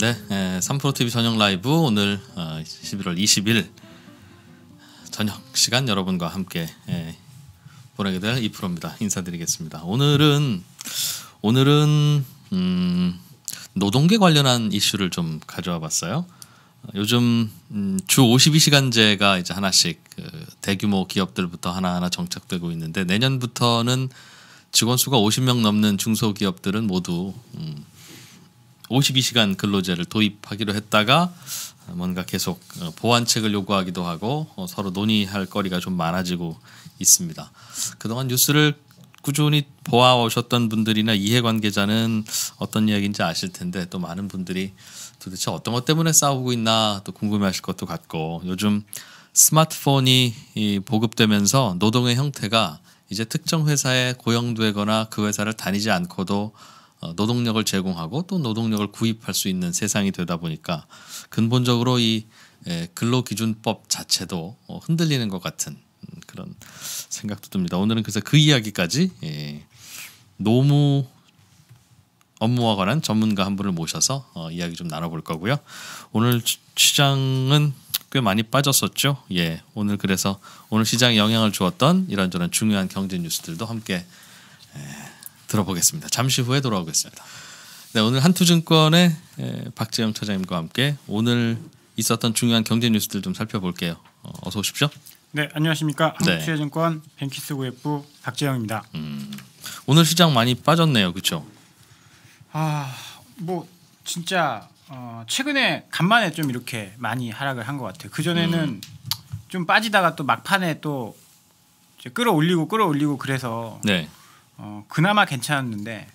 네, 에, 3프로 TV 저녁 라이브 오늘 어, 11월 20일 저녁 시간 여러분과 함께 에, 보내게 될 2프로입니다. 인사드리겠습니다. 오늘은 오늘은 음, 노동계 관련한 이슈를 좀 가져와 봤어요. 요즘 음, 주 52시간제가 이제 하나씩 그 대규모 기업들부터 하나하나 정착되고 있는데 내년부터는 직원 수가 50명 넘는 중소기업들은 모두 음, 52시간 근로제를 도입하기로 했다가 뭔가 계속 어, 보완책을 요구하기도 하고 어, 서로 논의할 거리가 좀 많아지고 있습니다. 그동안 뉴스를 꾸준히 보아오셨던 분들이나 이해관계자는 어떤 이야기인지 아실 텐데 또 많은 분들이 도대체 어떤 것 때문에 싸우고 있나 또 궁금해하실 것도 같고 요즘 스마트폰이 보급되면서 노동의 형태가 이제 특정 회사에 고용되거나 그 회사를 다니지 않고도 어, 노동력을 제공하고 또 노동력을 구입할 수 있는 세상이 되다 보니까 근본적으로 이 근로기준법 자체도 어, 흔들리는 것 같은 그런 생각도 듭니다. 오늘은 그래서 그 이야기까지 예, 노무 업무와 관한 전문가 한 분을 모셔서 어, 이야기 좀 나눠볼 거고요. 오늘 시장은 꽤 많이 빠졌었죠. 예, 오늘 그래서 오늘 시장에 영향을 주었던 이런저런 중요한 경제 뉴스들도 함께 에, 들어보겠습니다. 잠시 후에 돌아오겠습니다. 네, 오늘 한투증권의 박재영 차장님과 함께 오늘 있었던 중요한 경제 뉴스들 좀 살펴볼게요. 어, 어서 오십시오. 네, 안녕하십니까. 네. 한국투자증권 뱅키스 고예부 박재영입니다. 음, 오늘 시장 많이 빠졌네요, 그렇죠? 아, 뭐 진짜 어, 최근에 간만에 좀 이렇게 많이 하락을 한 것 같아요. 그 전에는 음. 좀 빠지다가 또 막판에 또 끌어올리고 끌어올리고 그래서 네. 어, 그나마 괜찮았는데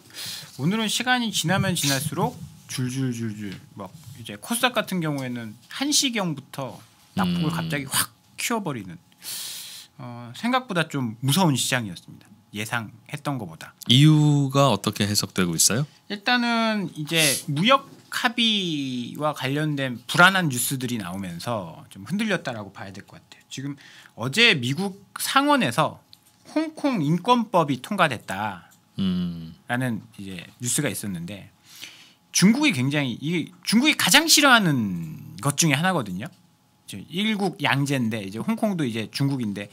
오늘은 시간이 지나면 지날수록 줄줄줄줄 막 이제 코스닥 같은 경우에는 한 시경부터 낙폭을 음. 갑자기 확 키워버리는 어, 생각보다 좀 무서운 시장이었습니다. 예상했던 것보다 이유가 어떻게 해석되고 있어요? 일단은 이제 무역 합의와 관련된 불안한 뉴스들이 나오면서 좀 흔들렸다라고 봐야 될 것 같아요. 지금 어제 미국 상원에서 홍콩 인권법이 통과됐다라는 음. 이제 뉴스가 있었는데 중국이 굉장히 이게 중국이 가장 싫어하는 것 중에 하나거든요. 일국 양제인데 이제 홍콩도 이제 중국인데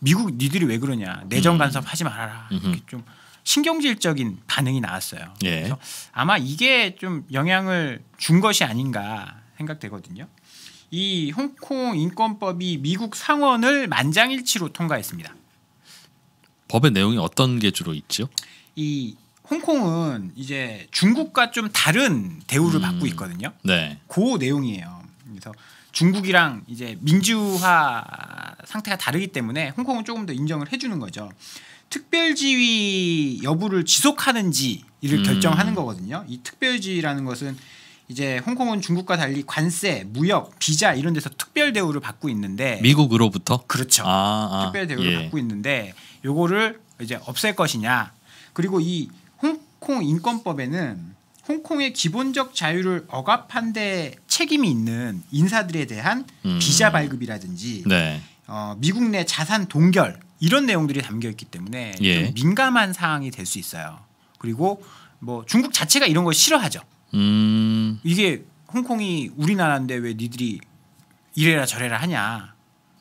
미국 니들이 왜 그러냐 내정 음. 간섭하지 말아라 이렇게 좀 신경질적인 반응이 나왔어요. 예. 그래서 아마 이게 좀 영향을 준 것이 아닌가 생각되거든요. 이 홍콩 인권법이 미국 상원을 만장일치로 통과했습니다. 법의 내용이 어떤 게 주로 있죠? 이 홍콩은 이제 중국과 좀 다른 대우를 음. 받고 있거든요. 네. 그 내용이에요. 그래서 중국이랑 이제 민주화 상태가 다르기 때문에 홍콩은 조금 더 인정을 해주는 거죠. 특별지위 여부를 지속하는지 이를 음. 결정하는 거거든요. 이 특별지위라는 것은 이제 홍콩은 중국과 달리 관세, 무역, 비자 이런 데서 특별 대우를 받고 있는데 미국으로부터 그렇죠. 아, 아. 특별 대우를 예. 받고 있는데 요거를 이제 없앨 것이냐. 그리고 이 홍콩 인권법에는 홍콩의 기본적 자유를 억압한 데 책임이 있는 인사들에 대한 음. 비자 발급이라든지 네. 어, 미국 내 자산 동결 이런 내용들이 담겨 있기 때문에 예. 좀 민감한 사항이 될 수 있어요. 그리고 뭐 중국 자체가 이런 걸 싫어하죠. 음. 이게 홍콩이 우리나라인데 왜 니들이 이래라 저래라 하냐.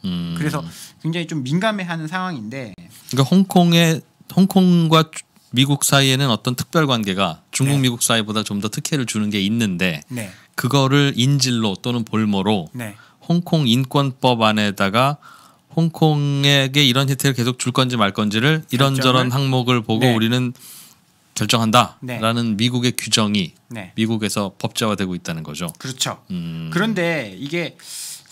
음. 그래서 굉장히 좀 민감해하는 상황인데. 그러니까 홍콩의 홍콩과 미국 사이에는 어떤 특별 관계가 중국 네. 미국 사이보다 좀 더 특혜를 주는 게 있는데 네. 그거를 인질로 또는 볼모로 네. 홍콩 인권법 안에다가 홍콩에게 이런 혜택을 계속 줄 건지 말 건지를 이런저런 항목을 보고 네. 우리는 결정한다라는 네. 미국의 규정이 네. 미국에서 법제화되고 있다는 거죠. 그렇죠. 음. 그런데 이게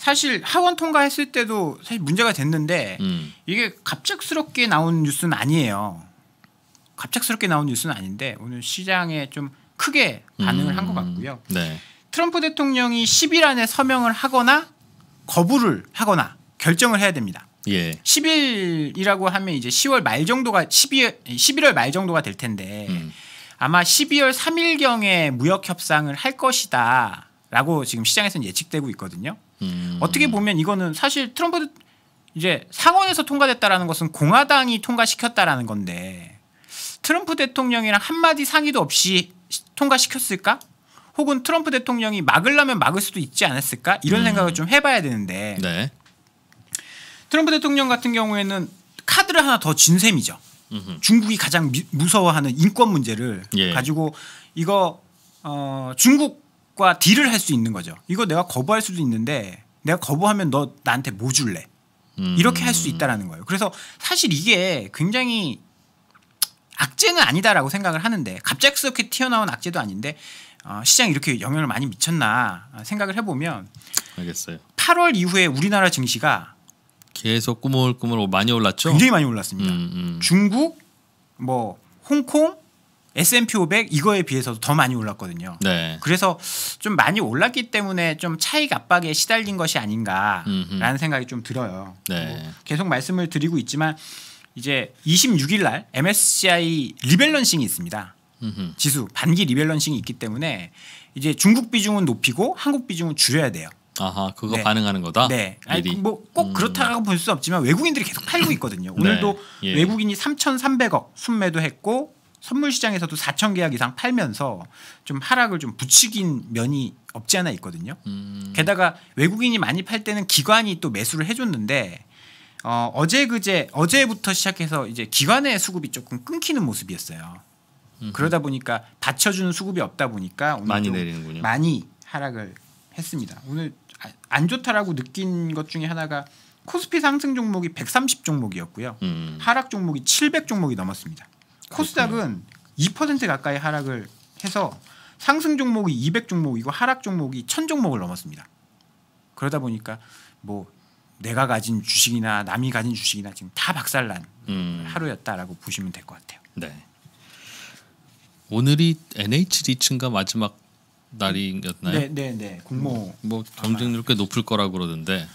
사실 하원 통과했을 때도 사실 문제가 됐는데 음. 이게 갑작스럽게 나온 뉴스는 아니에요. 갑작스럽게 나온 뉴스는 아닌데 오늘 시장에 좀 크게 반응을 음. 한것 같고요. 네. 트럼프 대통령이 10일 안에 서명을 하거나 거부를 하거나 결정을 해야 됩니다. 예. 10일이라고 하면 이제 10월 말 정도가 12월 11월 말 정도가 될 텐데 음. 아마 12월 3일경에 무역 협상을 할 것이다라고 지금 시장에서는 예측되고 있거든요. 음. 어떻게 보면 이거는 사실 트럼프 이제 상원에서 통과됐다라는 것은 공화당이 통과시켰다라는 건데 트럼프 대통령이랑 한마디 상의도 없이 통과시켰을까? 혹은 트럼프 대통령이 막으려면 막을 수도 있지 않았을까 이런 음. 생각을 좀 해봐야 되는데 네. 트럼프 대통령 같은 경우에는 카드를 하나 더 진 셈이죠. 음흠. 중국이 가장 미- 무서워하는 인권 문제를 예. 가지고 이거 어, 중국 과 딜을 할 수 있는 거죠. 이거 내가 거부할 수도 있는데 내가 거부하면 너 나한테 뭐 줄래? 음. 이렇게 할 수 있다라는 거예요. 그래서 사실 이게 굉장히 악재는 아니다라고 생각을 하는데 갑작스럽게 튀어나온 악재도 아닌데 어, 시장에 이렇게 영향을 많이 미쳤나 생각을 해보면 알겠어요. 8월 이후에 우리나라 증시가 계속 꾸물꾸물 많이 올랐죠? 굉장히 많이 올랐습니다. 음, 음. 중국, 뭐 홍콩, S&P 500 이거에 비해서도 더 많이 올랐거든요. 네. 그래서 좀 많이 올랐기 때문에 좀 차익 압박에 시달린 것이 아닌가라는 음흠. 생각이 좀 들어요. 네. 뭐 계속 말씀을 드리고 있지만 이제 26일 날 MSCI rebalancing이 있습니다. 음흠. 지수 반기 rebalancing이 있기 때문에 이제 중국 비중은 높이고 한국 비중은 줄여야 돼요. 아하, 그거 네. 반응하는 거다. 네. 뭐꼭 음. 그렇다고 볼 수 없지만 외국인들이 계속 팔고 있거든요. 오늘도 네. 예. 외국인이 3,300억 순매도했고 선물 시장에서도 4천 계약 이상 팔면서 좀 하락을 좀 부추긴 면이 없지 않아 있거든요. 음. 게다가 외국인이 많이 팔 때는 기관이 또 매수를 해줬는데 어, 어제 그제 어제부터 시작해서 이제 기관의 수급이 조금 끊기는 모습이었어요. 그러다 보니까 받쳐주는 수급이 없다 보니까 오늘 많이 좀 내리는군요. 많이 하락을 했습니다. 오늘 아- 안 좋다라고 느낀 것 중에 하나가 코스피 상승 종목이 130 종목이었고요. 음. 하락 종목이 700 종목이 넘었습니다. 코스닥은 2% 가까이 하락을 해서 상승 종목이 200 종목이고 하락 종목이 1000 종목을 넘었습니다. 그러다 보니까 뭐 내가 가진 주식이나 남이 가진 주식이나 지금 다 박살난 음. 하루였다라고 보시면 될 것 같아요. 네. 오늘이 NH 리츠인가 마지막 날이었나요? 네, 네, 네. 공모 뭐 경쟁률 꽤 높을 거라고 그러던데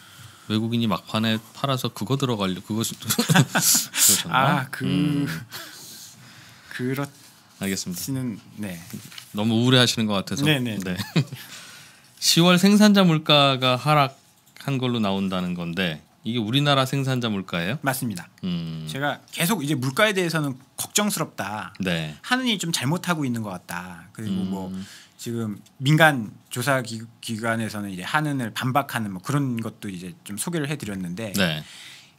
외국인이 막판에 팔아서 그거 들어가려 그러셨나? 아, 그 음, 그렇지는 알겠습니다. 네. 너무 우울해하시는 것 같아서. 네네. 네. 10월 생산자 물가가 하락한 걸로 나온다는 건데 이게 우리나라 생산자 물가예요? 맞습니다. 음, 제가 계속 이제 물가에 대해서는 걱정스럽다. 네. 일이 좀 잘못하고 있는 것 같다. 그리고 음. 뭐 지금 민간 조사 기, 기관에서는 이제 하는을 반박하는 뭐 그런 것도 이제 좀 소개를 해드렸는데 네.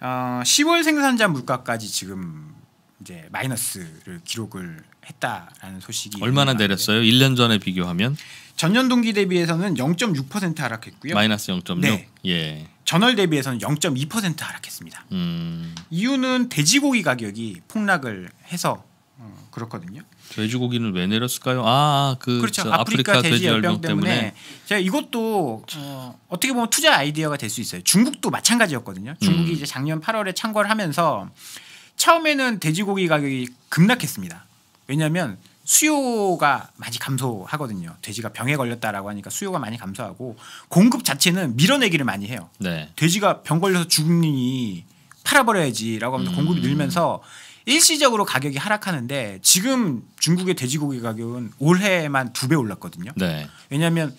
어, 10월 생산자 물가까지 지금 이제 마이너스를 기록을 했다라는 소식이 얼마나 내렸어요? 1년 전에 비교하면 전년 동기 대비해서는 0.6% 하락했고요. 마이너스 0.6. 네. 예. 전월 대비해서는 0.2% 하락했습니다. 음. 이유는 돼지고기 가격이 폭락을 해서 어, 그렇거든요. 돼지고기는 왜 내렸을까요? 아, 그 그렇죠. 저 아프리카, 돼지 열병 열병 때문에, 제가 이것도 어, 어떻게 보면 투자 아이디어가 될 수 있어요. 중국도 마찬가지였거든요. 중국이 음. 이제 작년 8월에 창궐 하면서 처음에는 돼지고기 가격이 급락했습니다. 왜냐하면 수요가 많이 감소하거든요. 돼지가 병에 걸렸다라고 하니까 수요가 많이 감소하고 공급 자체는 밀어내기를 많이 해요. 네. 돼지가 병 걸려서 죽으니 팔아버려야지라고 하면서 음. 공급이 늘면서 일시적으로 가격이 하락하는데 지금 중국의 돼지고기 가격은 올해만 두 배 올랐거든요. 네. 왜냐하면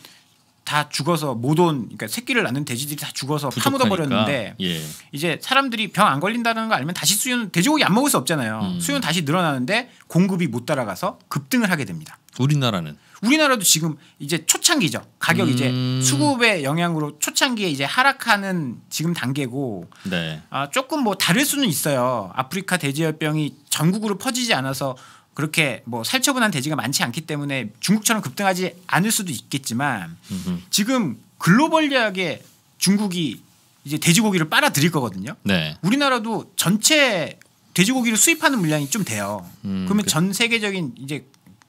다 죽어서 못 온 그러니까 새끼를 낳는 돼지들이 다 죽어서 파묻어 버렸는데. 예. 이제 사람들이 병 안 걸린다는 거 알면 다시 수요는 돼지고기 안 먹을 수 없잖아요. 음. 수요는 다시 늘어나는데 공급이 못 따라가서 급등을 하게 됩니다. 우리나라는 우리나라도 지금 이제 초창기죠. 가격 이 이제 음. 수급의 영향으로 초창기에 이제 하락하는 지금 단계고 네. 아, 조금 뭐 다를 수는 있어요. 아프리카 돼지열병이 전국으로 퍼지지 않아서 그렇게 뭐 살처분한 돼지가 많지 않기 때문에 중국처럼 급등하지 않을 수도 있겠지만 음흠. 지금 글로벌하게 중국이 이제 돼지고기를 빨아들일 거거든요. 네. 우리나라도 전체 돼지고기를 수입하는 물량이 좀 돼요. 음, 그러면 그- 전 세계적인 이제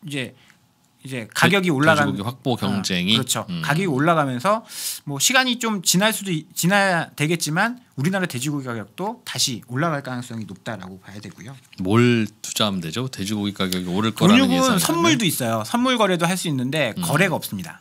이제 이제 가격이 올라간 돼지고기 확보 경쟁이 아, 그렇죠. 음. 가격이 올라가면서 뭐 시간이 좀 지날 수도 있- 지나야 되겠지만 우리나라 돼지고기 가격도 다시 올라갈 가능성이 높다라고 봐야 되고요. 뭘 투자하면 되죠? 돼지고기 가격이 오를 거라는 예상. 선물도 있어요. 선물 거래도 할 수 있는데 거래가 없습니다.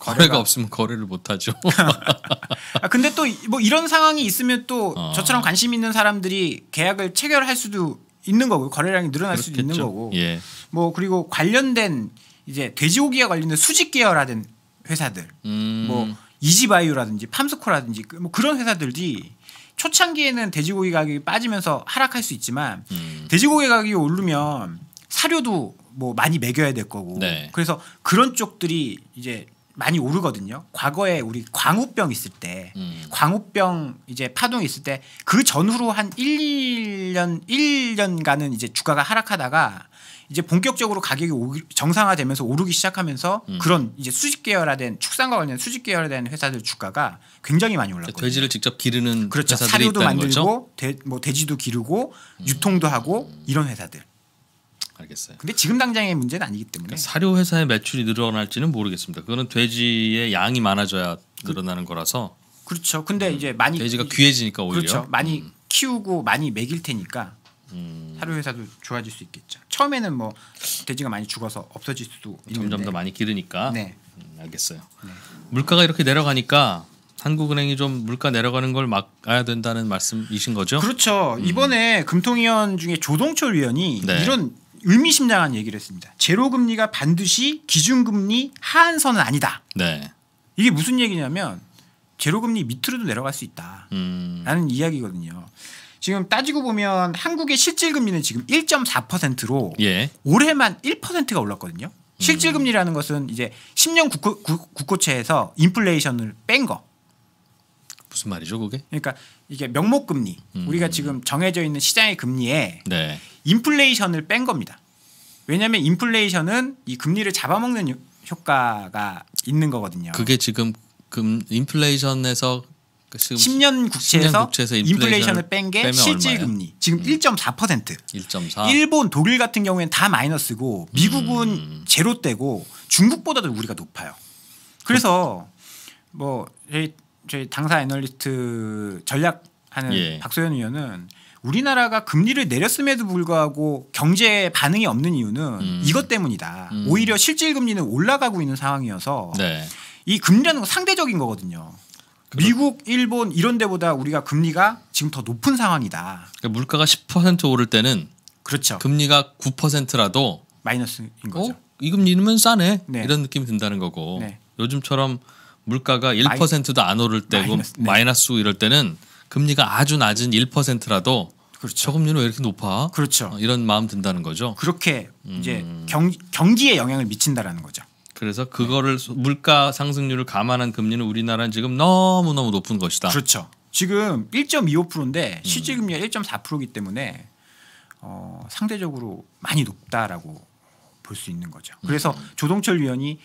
거래가 없으면 거래를 못 하죠. 아, 근데 또 뭐 이런 상황이 있으면 또 어. 저처럼 관심 있는 사람들이 계약을 체결할 수도 있는 거고 거래량이 늘어날 수도 있는 그렇겠죠. 거고 예. 뭐 그리고 관련된 이제 돼지고기와 관련된 수직 계열화된 회사들 음. 뭐 이지바이오라든지 팜스코라든지 그- 뭐 그런 회사들이 초창기에는 돼지고기 가격이 빠지면서 하락할 수 있지만 음. 돼지고기 가격이 오르면 사료도 뭐 많이 매겨야 될 거고. 네. 그래서 그런 쪽들이 이제 많이 오르거든요. 과거에 우리 광우병 있을 때 음. 광우병 이제 파동이 있을 때 그 전후로 한 1, 1년 1년간은 이제 주가가 하락하다가 이제 본격적으로 가격이 오기, 정상화되면서 오르기 시작하면서 음. 그런 이제 수직 계열화된 축산과 관련 수직 계열화된 회사들 주가가 굉장히 많이 올랐거든요. 돼지를 직접 기르는 그렇죠. 사료도. 음. 만들고 돼, 뭐 돼지도 기르고 유통도 하고 이런 회사들. 알겠어요. 근데 지금 당장의 문제는 아니기 때문에 사료 회사의 매출이 늘어날지는 모르겠습니다. 그거는 돼지의 양이 많아져야 늘어나는 거라서 그렇죠. 근데 이제 많이 돼지가 귀해지니까 오히려 그렇죠. 많이 키우고 많이 먹일 테니까 음, 사료 회사도 좋아질 수 있겠죠. 처음에는 뭐 돼지가 많이 죽어서 없어질 수도 있는데. 점점 더 많이 기르니까 네. 음, 알겠어요. 네. 물가가 이렇게 내려가니까 한국은행이 좀 물가 내려가는 걸 막아야 된다는 말씀이신 거죠? 그렇죠. 이번에 금통위원 중에 조동철 위원이 네. 이런 의미심장한 얘기를 했습니다. 제로 금리가 반드시 기준금리 하한선은 아니다. 네. 이게 무슨 얘기냐면 제로 금리 밑으로도 내려갈 수 있다. 음, 라는 이야기거든요. 지금 따지고 보면 한국의 실질 금리는 지금 1.4%로 예. 올해만 1%가 올랐거든요. 실질 금리라는 것은 이제 10년 국고, 국- 국고 채에서 인플레이션을 뺀 거. 무슨 말이죠, 그게? 그러니까 이게 명목 금리. 음. 우리가 지금 정해져 있는 시장의 금리에 네. 인플레이션을 뺀 겁니다. 왜냐하면 인플레이션은 이 금리를 잡아먹는 요- 효과가 있는 거거든요. 그게 지금 금 인플레이션에서 10년 국채에서, 10년 국채에서 인플레이션을 뺀 게 실질? 음. 금리. 지금 1.4%. 1.4. 일본, 독일 같은 경우에는 다 마이너스고 미국은 음. 제로대고 중국보다도 우리가 높아요. 그래서 뭐 저희 저희 당사 애널리스트 전략하는 예. 박소연 의원은 우리나라가 금리를 내렸음에도 불구하고 경제 반응이 없는 이유는 음. 이것 때문이다. 음. 오히려 실질 금리는 올라가고 있는 상황이어서 네. 이 금리라는 건 상대적인 거거든요. 미국, 일본 이런 데보다 우리가 금리가 지금 더 높은 상황이다. 그러니까 물가가 10% 오를 때는 그렇죠. 금리가 9%라도 마이너스인 거죠. 어? 이 금리면 싸네. 네. 이런 느낌이 든다는 거고. 네. 요즘처럼 물가가 1%도 안 오를 때고 마이너스, 네. 마이너스 이럴 때는 금리가 아주 낮은 1%라도 그렇죠. 저금리는 왜 이렇게 높아? 그렇죠. 어, 이런 마음 든다는 거죠. 그렇게 음. 이제 경, 경기에 영향을 미친다라는 거죠. 그래서 그거를 소- 물가 상승률을 감안한 금리는 우리나라는 지금 너무 너무 높은 것이다. 그렇죠. 지금 1.25%인데 음. 실질 금리가 1.4%이기 때문에 어, 상대적으로 많이 높다라고 볼 수 있는 거죠. 그래서 음. 조동철 위원이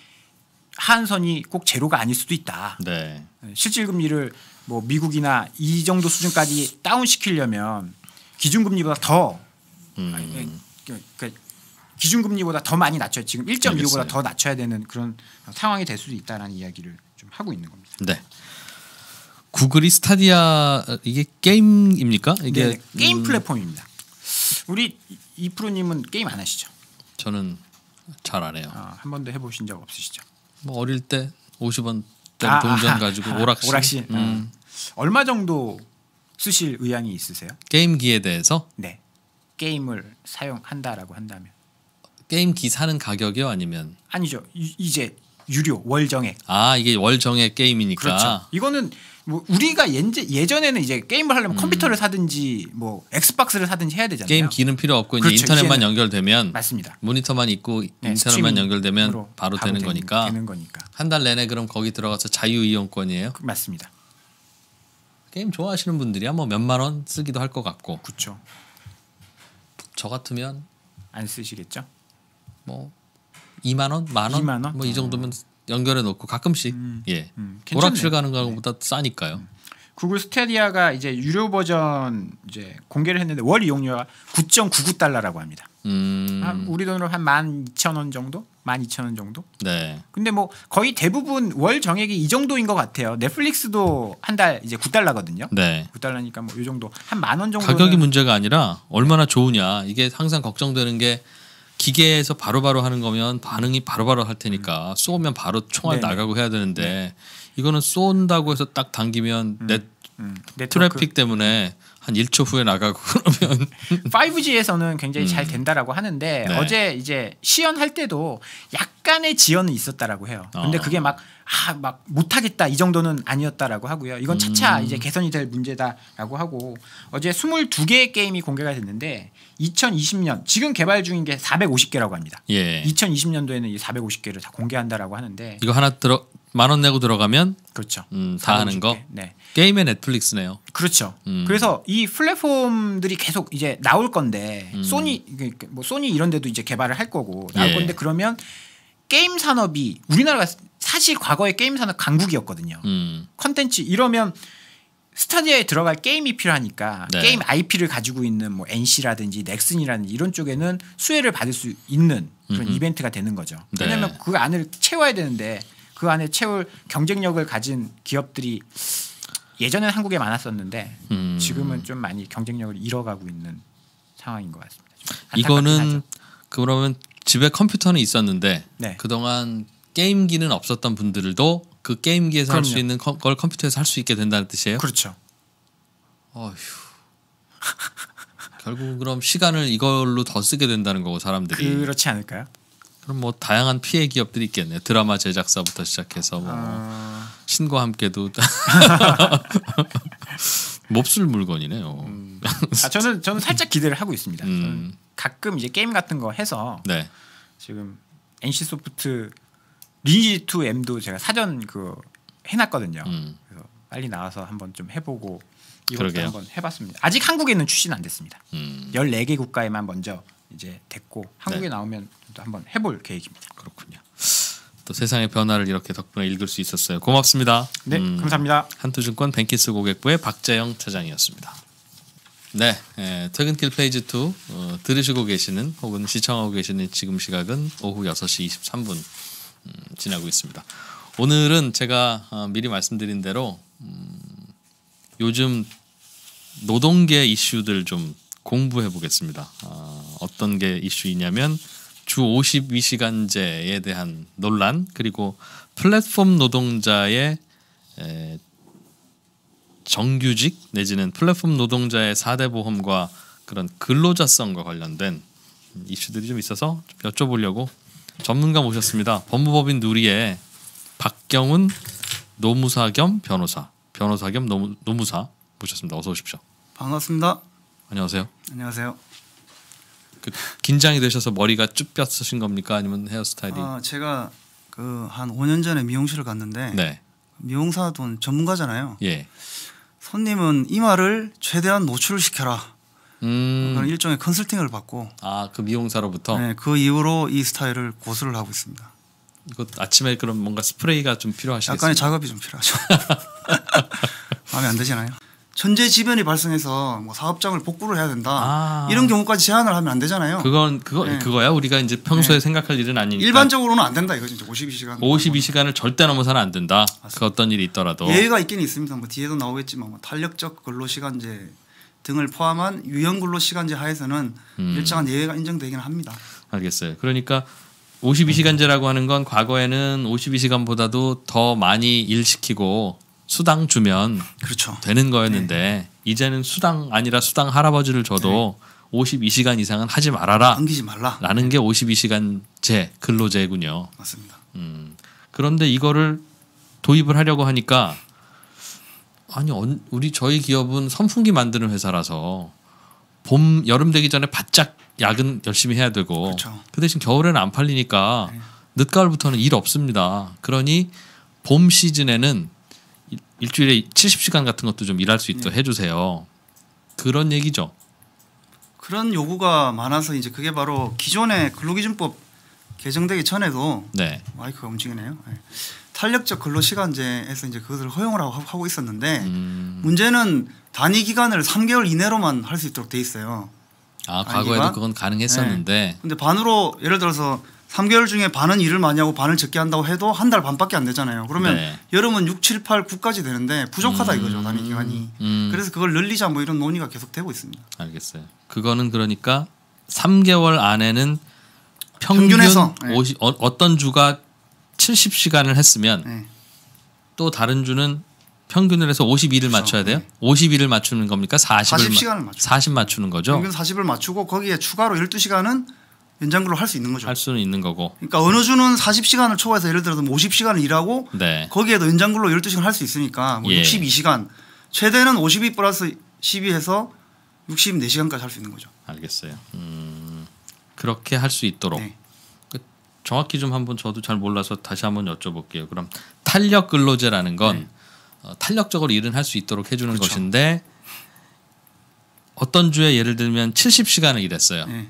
하한선이 꼭 제로가 아닐 수도 있다. 네. 실질 금리를 뭐 미국이나 이 정도 수준까지 다운 시키려면 기준 금리보다 더 음. 아니, 그- 그 기준 금리보다 더 많이 낮춰 지금 1.25보다 알겠어요. 더 낮춰야 되는 그런 상황이 될 수도 있다라는 이야기를 좀 하고 있는 겁니다. 네. 구글이 스타디아 이게 게임입니까? 이게 네, 게임 음, 플랫폼입니다. 우리 이 프로님은 게임 안 하시죠? 저는 잘 안 해요. 아, 한 번도 해보신 적 없으시죠? 뭐 어릴 때 50원 된 아, 동전 아하, 가지고 아하, 오락실, 오락실. 음, 얼마 정도 쓰실 의향이 있으세요? 게임기에 대해서 네, 게임을 사용한다라고 한다면 게임기 사는 가격이요 아니면 아니죠. 이- 이제 유료 월 정액. 아 이게 월 정액 게임이니까 그렇죠. 이거는 뭐 우리가 예제, 예전에는 이제 게임을 하려면 컴퓨터를 사든지 뭐 Xbox를 사든지 해야 되잖아요. 음. 게임 기는 필요 없고 이제 그렇죠. 인터넷만 이제는- 연결되면 맞습니다. 모니터만 있고 네, 인터넷만 연결되면 바로, 되는 거니까 되는 거니까. 한 달 내내 그럼 거기 들어가서 자유 이용권이에요. 그- 맞습니다. 게임 좋아하시는 분들이야 뭐 몇만 원 쓰기도 할 것 같고 그렇죠. 저 같으면 안 쓰시겠죠? 뭐 2만 원, 만 원, 2만 원? 뭐 이 정도면 연결해 놓고 가끔씩 예 음, 오락실. 가는 거보다 싸니까요. 구글 스테디아가 이제 유료 버전 이제 공개를 했는데 월 이용료가 9.99달러라고 합니다. 음, 한 우리 돈으로 한 12,000원 정도? 12,000원 정도? 네, 근데 뭐 거의 대부분 월 정액이 이 정도인 것 같아요. 넷플릭스도 한 달 이제 9달러거든요. 네. 9달러니까 뭐 이 정도 한 만 원 정도 가격이 문제가 아니라 얼마나 좋으냐 이게 항상 걱정되는 게 기계에서 바로 바로 하는 거면 반응이 바로 바로 할 테니까 쏘면 바로 총알 네네. 나가고 해야 되는데 이거는 쏜다고 해서 딱 당기면 내 음, 네트워크. 트래픽 때문에 한 1초 후에 나가고 그러면 5G에서는 굉장히 잘 된다라고 하는데 음. 네. 어제 이제 시연할 때도 약간의 지연은 있었다라고 해요. 근데 어. 그게 막 아, 막 못하겠다 이 정도는 아니었다라고 하고요. 이건 음. 차차 이제 개선이 될 문제다라고 하고 어제 22개의 게임이 공개가 됐는데 2020년 지금 개발 중인 게 450개라고 합니다. 예 2020년도에는 이 450개를 다 공개한다라고 하는데 이거 하나 들어 만 원 내고 들어가면 그렇죠. 음, 다 하는 450개. 거 네. 게임의 Netflix네요. 그렇죠. 음. 그래서 이 플랫폼들이 계속 이제 나올 건데 음. 소니 그, 그, 뭐 소니 이런 데도 이제 개발을 할 거고 나올 예. 건데 그러면 게임 산업이 우리나라가 사실 과거에 게임 산업 강국이었거든요. 음, 컨텐츠 이러면 Stadia에 들어갈 게임이 필요하니까 네. 게임 IP를 가지고 있는 뭐 NC라든지 넥슨이라든지 이런 쪽에는 수혜를 받을 수 있는 그런 음흠. 이벤트가 되는 거죠. 네. 왜냐하면 그 안을 채워야 되는데 그 안에 채울 경쟁력을 가진 기업들이 예전엔 한국에 많았었는데 음. 지금은 좀 많이 경쟁력을 잃어가고 있는 상황인 것 같습니다. 이거는 하죠. 그러면 집에 컴퓨터는 있었는데 네. 그동안 게임기는 없었던 분들도 그 게임기에서 할 수. 있는 컴- 걸 컴퓨터에서 할 수 있게 된다는 뜻이에요. 그렇죠. 어휴. 결국 그럼 시간을 이걸로 더 쓰게 된다는 거고 사람들이. 그렇지 않을까요? 그럼 뭐 다양한 피해 기업들이 있겠네요. 드라마 제작사부터 시작해서 뭐 어, 신과 함께도 몹쓸 물건이네요. 아, 저는 저는 살짝 기대를 하고 있습니다. 음. 가끔 이제 게임 같은 거 해서 네. 지금 NC 소프트 리니지 2 M도 제가 사전 그 해놨거든요. 음. 그래서 빨리 나와서 한번 좀 해보고 이것도 그러게요. 한번 해봤습니다. 아직 한국에는 출시는 안 됐습니다. 음. 14개 국가에만 먼저 이제 됐고 한국에 네. 나오면 또 한번 해볼 계획입니다. 그렇군요. 또 세상의 변화를 이렇게 덕분에 읽을 수 있었어요. 고맙습니다. 네, 음, 감사합니다. 한투증권 뱅키스 고객부의 박재영 차장이었습니다. 네, 예, 퇴근길 페이지 2 어, 들으시고 계시는 혹은 시청하고 계시는 지금 시각은 오후 6시 23분 음, 지나고 있습니다. 오늘은 제가 어, 미리 말씀드린 대로 음, 요즘 노동계 이슈들 좀 공부해 보겠습니다. 어, 어떤 게 이슈이냐면 주 52시간제에 대한 논란 그리고 플랫폼 노동자의 에, 정규직 내지는 플랫폼 노동자의 4대 보험과 그런 근로자성과 관련된 이슈들이 좀 있어서 좀 여쭤보려고 전문가 모셨습니다. 법무법인 누리의 박경훈 노무사 겸 변호사, 변호사 겸 노무, 노무사 모셨습니다. 어서 오십시오. 반갑습니다. 안녕하세요. 안녕하세요. 그 긴장이 되셔서 머리가 쭉 뼈쓰신 겁니까? 아니면 헤어스타일이? 아, 제가 그 한 5년 전에 미용실을 갔는데 네. 미용사도 전문가잖아요. 예. 손님은 이마를 최대한 노출을 시켜라. 음. 그런 일종의 컨설팅을 받고 아, 그 미용사로부터 네, 그 이후로 이 스타일을 고수를 하고 있습니다. 이거 아침에 그럼 뭔가 스프레이가 좀 필요하시겠어요? 약간의 작업이 좀 필요하죠. 마음에 안 드시나요? 천재지변이 발생해서 뭐 사업장을 복구를 해야 된다. 아. 이런 경우까지 제한을 하면 안 되잖아요. 그건 그거 네. 그거야 우리가 이제 평소에 네. 생각할 일은 아니니까 일반적으로는 안 된다 이거죠. 52시간. 52시간을 절대 넘어서는 안 된다. 그 어떤 일이 있더라도 예외가 있긴 있습니다. 뭐 뒤에도 나오겠지만 뭐 탄력적 근로시간제 등을 포함한 유형 근로시간제 하에서는 음. 일정한 예외가 인정되기는 합니다. 알겠어요. 그러니까 52시간제라고 하는 건 과거에는 52시간보다도 더 많이 일 시키고 수당 주면 그렇죠. 되는 거였는데 이제는 수당 아니라 수당 할아버지를 줘도 52시간 이상은 하지 말아라. 넘기지 말라. 라는 게 52시간제 근로제군요. 맞습니다. 음. 그런데 이거를 도입을 하려고 하니까 아니 언- 우리 저희 기업은 선풍기 만드는 회사라서 봄 여름 되기 전에 바짝 야근 열심히 해야 되고 그렇죠. 그 대신 겨울에는 안 팔리니까 네. 늦가을부터는 일 없습니다. 그러니 봄 시즌에는 일- 일주일에 70시간 같은 것도 좀 일할 수 네. 있도록 해주세요. 그런 얘기죠. 그런 요구가 많아서 이제 그게 바로 기존의 근로기준법 개정되기 전에도 네. 마이크가 움직이네요. 네. 탄력적 근로시간제에서 이제 그것을 허용을 하고- 있었는데 음. 문제는 단위 기간을 3개월 이내로만 할 수 있도록 돼 있어요. 아 과거에도 이거? 그건 가능했었는데 근데 반으로 예를 들어서 3개월 중에 반은 일을 많이 하고 반을 적게 한다고 해도 한 달 반밖에 안 되잖아요. 그러면 네. 여름은 6, 7, 8, 9까지 되는데 부족하다 음. 이거죠 단위 기간이. 음. 그래서 그걸 늘리자 뭐 이런 논의가 계속 되고 있습니다. 알겠어요. 그거는 그러니까 3개월 안에는 평균 평균해서, 네. 50, 어, 떤 주가 70시간을 했으면 네. 또 다른 주는 평균을 해서 52를 그렇죠. 맞춰야 돼요? 52를 맞추는 겁니까? 40을 40 시간을 맞춰. 40 맞추는 거죠? 평균 40을 맞추고 거기에 추가로 12시간은 연장 근로 할 수 있는 거죠. 할 수는 있는 거고. 그러니까 어느 주는 40시간을 초과해서 예를 들어서 50시간을 일하고 네. 거기에도 연장 근로 12시간 할 수 있으니까 뭐 예. 62시간 최대는 52 플러스 12 해서 64시간까지 할 수 있는 거죠. 알겠어요. 음, 그렇게 할 수 있도록 네. 그 정확히 좀 한번 저도 잘 몰라서 다시 한번 여쭤볼게요. 그럼 탄력 근로제라는 건 어, 탄력적으로 일은 할 수 있도록 해주는 네. 그렇죠. 것인데 어떤 주에 예를 들면 70시간을 일했어요. 네.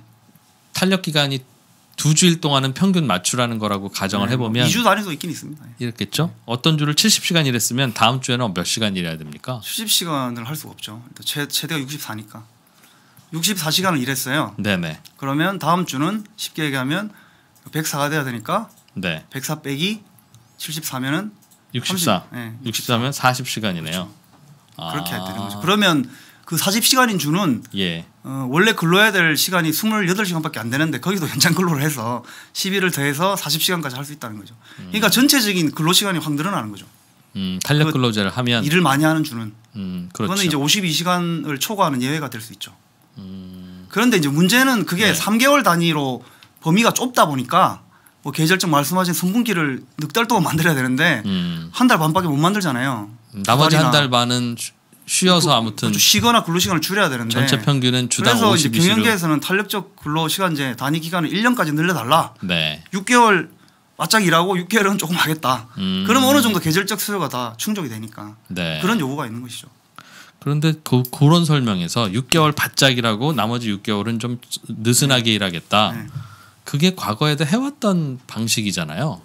탄력 기간이 두 주일 동안은 평균 맞추라는 거라고 가정을 해보면 2주 단위도 있긴 있습니다. 이렇겠죠. 어떤 주를 70시간 일했으면 다음 주에는 몇 시간 일해야 됩니까? 70시간을 할 수가 없죠. 최, 최대가 64니까. 64시간을 일했어요. 네네. 그러면 다음 주는 쉽게 얘기하면 104가 돼야 되니까 네. 104 빼기 74면은 64. 30, 네, 64면 40시간이네요. 아. 그렇게 해야 되는 거죠. 그러면 그 40시간인 주는 예. 어, 원래 근로해야 될 시간이 28시간밖에 안 되는데 거기도 연장 근로를 해서 10일을 더해서 40시간까지 할 수 있다는 거죠. 그러니까 전체적인 근로 시간이 확 늘어나는 거죠. 음, 탄력 그 근로제를 하면 일을 많이 하는 주는 음, 그렇죠. 그거는 이제 52시간을 초과하는 예외가 될 수 있죠. 그런데 이제 문제는 그게 네. 3개월 단위로 범위가 좁다 보니까 뭐 계절적 말씀하신 선분기를 넉 달 동안 만들어야 되는데 음, 한달 반밖에 못 만들잖아요. 나머지 한. 달 반은 쉬- 쉬어서 아무튼 그렇죠. 쉬거나 근로 시간을 줄여야 되는데 전체 평균은 주당 그래서 이제 52시로 경영계에서는 탄력적 근로 시간제 단위 기간을 1년까지 늘려달라. 네. 6개월 바짝 일하고 6개월은 조금 하겠다. 음. 그럼 어느 정도 계절적 수요가 다 충족이 되니까 네. 그런 요구가 있는 것이죠. 그런데 그, 그런 설명에서 6개월 바짝이라고 나머지 6개월은 좀 느슨하게 일하겠다. 네. 그게 과거에도 해왔던 방식이잖아요.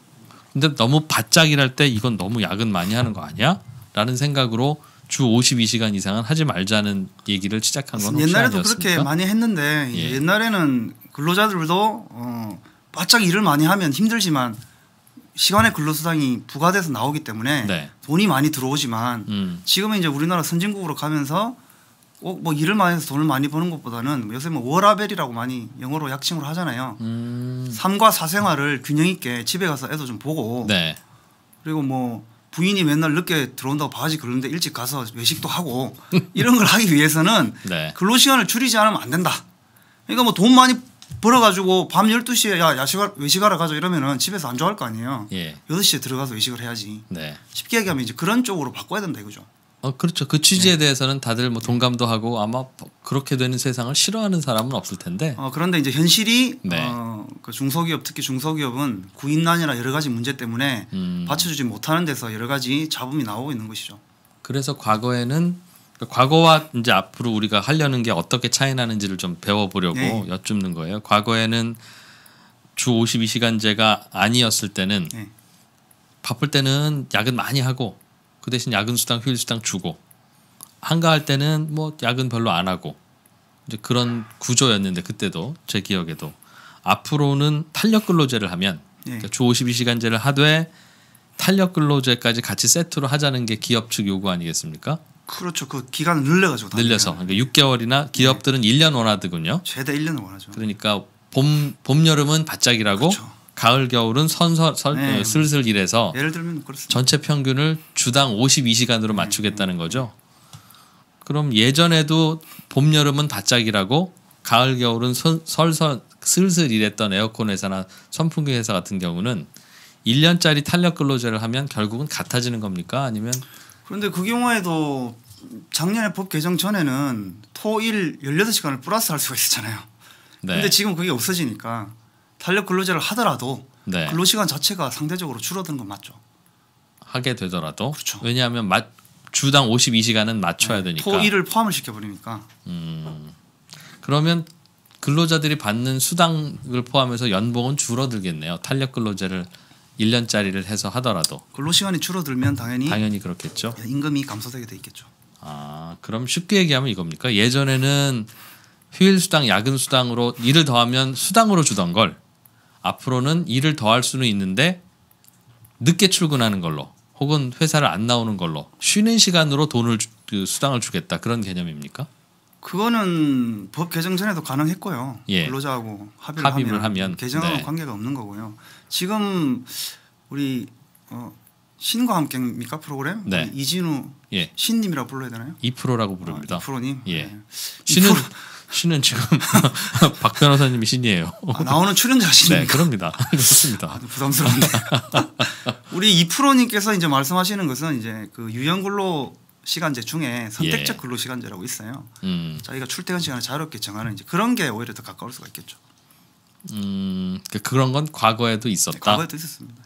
근데 너무 바짝 일할 때 이건 너무 야근 많이 하는 거 아니야? 라는 생각으로 주 52시간 이상은 하지 말자는 얘기를 시작한 건 옛날에도? 그렇게 많이 했는데 예. 옛날에는 근로자들도 어, 바짝 일을 많이 하면 힘들지만 시간의 근로수당이 부과돼서 나오기 때문에 네. 돈이 많이 들어오지만 음. 지금은 이제 우리나라 선진국으로 가면서 꼭뭐 일을 많이 해서 돈을 많이 버는 것보다는 요새 뭐 워라벨이라고 많이 영어로 약칭을 하잖아요. 음. 삶과 사생활을 균형 있게 집에 가서 애도 좀 보고 네. 그리고 뭐 부인이 맨날 늦게 들어온다고 바지 그러는데 일찍 가서 외식도 하고 이런 걸 하기 위해서는 네. 근로 시간을 줄이지 않으면 안 된다. 그러니까 뭐 돈 많이 벌어 가지고 밤 12시에 야 야식하, 외식하러 가자 이러면은 집에서 안 좋아할 거 아니에요. 예. 6시에 들어가서 외식을 해야지. 네. 쉽게 얘기하면 이제 그런 쪽으로 바꿔야 된다 이거죠. 어 그렇죠. 그 취지에 대해서는 다들 뭐 동감도 하고 아마 그렇게 되는 세상을 싫어하는 사람은 없을 텐데. 어, 그런데 이제 현실이 네. 어, 그 중소기업 특히 중소기업은 구인난이나 여러 가지 문제 때문에 음. 받쳐주지 못하는 데서 여러 가지 잡음이 나오고 있는 것이죠. 그래서 과거에는 그러니까 과거와 이제 앞으로 우리가 하려는 게 어떻게 차이 나는지를 좀 배워보려고 네. 여쭙는 거예요. 과거에는 주 52시간제가 아니었을 때는 네. 바쁠 때는 야근 많이 하고 그 대신 야근 수당, 휴일 수당 주고 한가할 때는 뭐 야근 별로 안 하고 이제 그런 구조였는데 그때도 제 기억에도 앞으로는 탄력 근로제를 하면 네. 그러니까 주 52시간제를 하되 탄력 근로제까지 같이 세트로 하자는 게 기업 측 요구 아니겠습니까? 그렇죠. 그 기간을 늘려가지고 다 늘려서. 그러니까 6개월이나 기업들은 1년 원하더군요. 최대 1년을 원하죠. 그러니까 봄, 봄 여름은 바짝이라고 그렇죠. 가을 겨울은 선서 설, 네. 어, 슬슬 일해서 예를 들면 그렇습니다. 전체 평균을 주당 52시간으로 맞추겠다는 거죠. 그럼 예전에도 봄 여름은 바짝이라고 가을 겨울은 선- 설설 슬슬 일했던 에어컨 회사나 선풍기 회사 같은 경우는 1년짜리 탄력 근로제를 하면 결국은 같아지는 겁니까? 아니면 그런데 그 경우에도 작년에 법 개정 전에는 토일 18시간을 플러스 할 수가 있었잖아요. 네. 근데 지금 그게 없어지니까 탄력 근로제를 하더라도 네. 근로 시간 자체가 상대적으로 줄어드는 건 맞죠. 하게 되더라도 그렇죠. 왜냐하면 맞, 주당 52시간은 맞춰야 되니까 토일을 포함을 시켜 버리니까 그러면 근로자들이 받는 수당을 포함해서 연봉은 줄어들겠네요. 탄력 근로제를 1년짜리를 해서 하더라도 근로 시간이 줄어들면 당연히 당연히 그렇겠죠. 임금이 감소되게 돼 있겠죠. 아, 그럼 쉽게 얘기하면 이겁니까? 예전에는 휴일 수당, 야근 수당으로 일을 더하면 수당으로 주던 걸 앞으로는 일을 더 할 수는 있는데 늦게 출근하는 걸로 혹은 회사를 안 나오는 걸로 쉬는 시간으로 돈을 주- 그 수당을 주겠다 그런 개념입니까? 그거는 법 개정 전에도 가능했고요. 예. 근로자하고 합의를, 합의를 하면, 하면, 개정하고 네. 관계가 없는 거고요. 지금 우리 어, 신과 함께입니까 프로그램? 네. 이진우 예. 신님이라고 불러야 되나요? 2%라고 부릅니다. 아, 프로님. 예. 네. 신은 2% 신은 지금 박 변호사님이 신이에요. 아, 나오는 출연자 네, 신입니까? 그럽니다. 그렇습니다. 부담스러운데. 우리 이 프로님께서 이제 말씀하시는 것은 이제 그 유연 근로 시간제 중에 선택적 예. 근로 시간제라고 있어요. 음, 자기가 출퇴근 시간을 자유롭게 정하는 이제 그런 게 오히려 더 가까울 수가 있겠죠. 음, 그- 그런 건 과거에도 네, 있었다. 과거에도 있었습니다.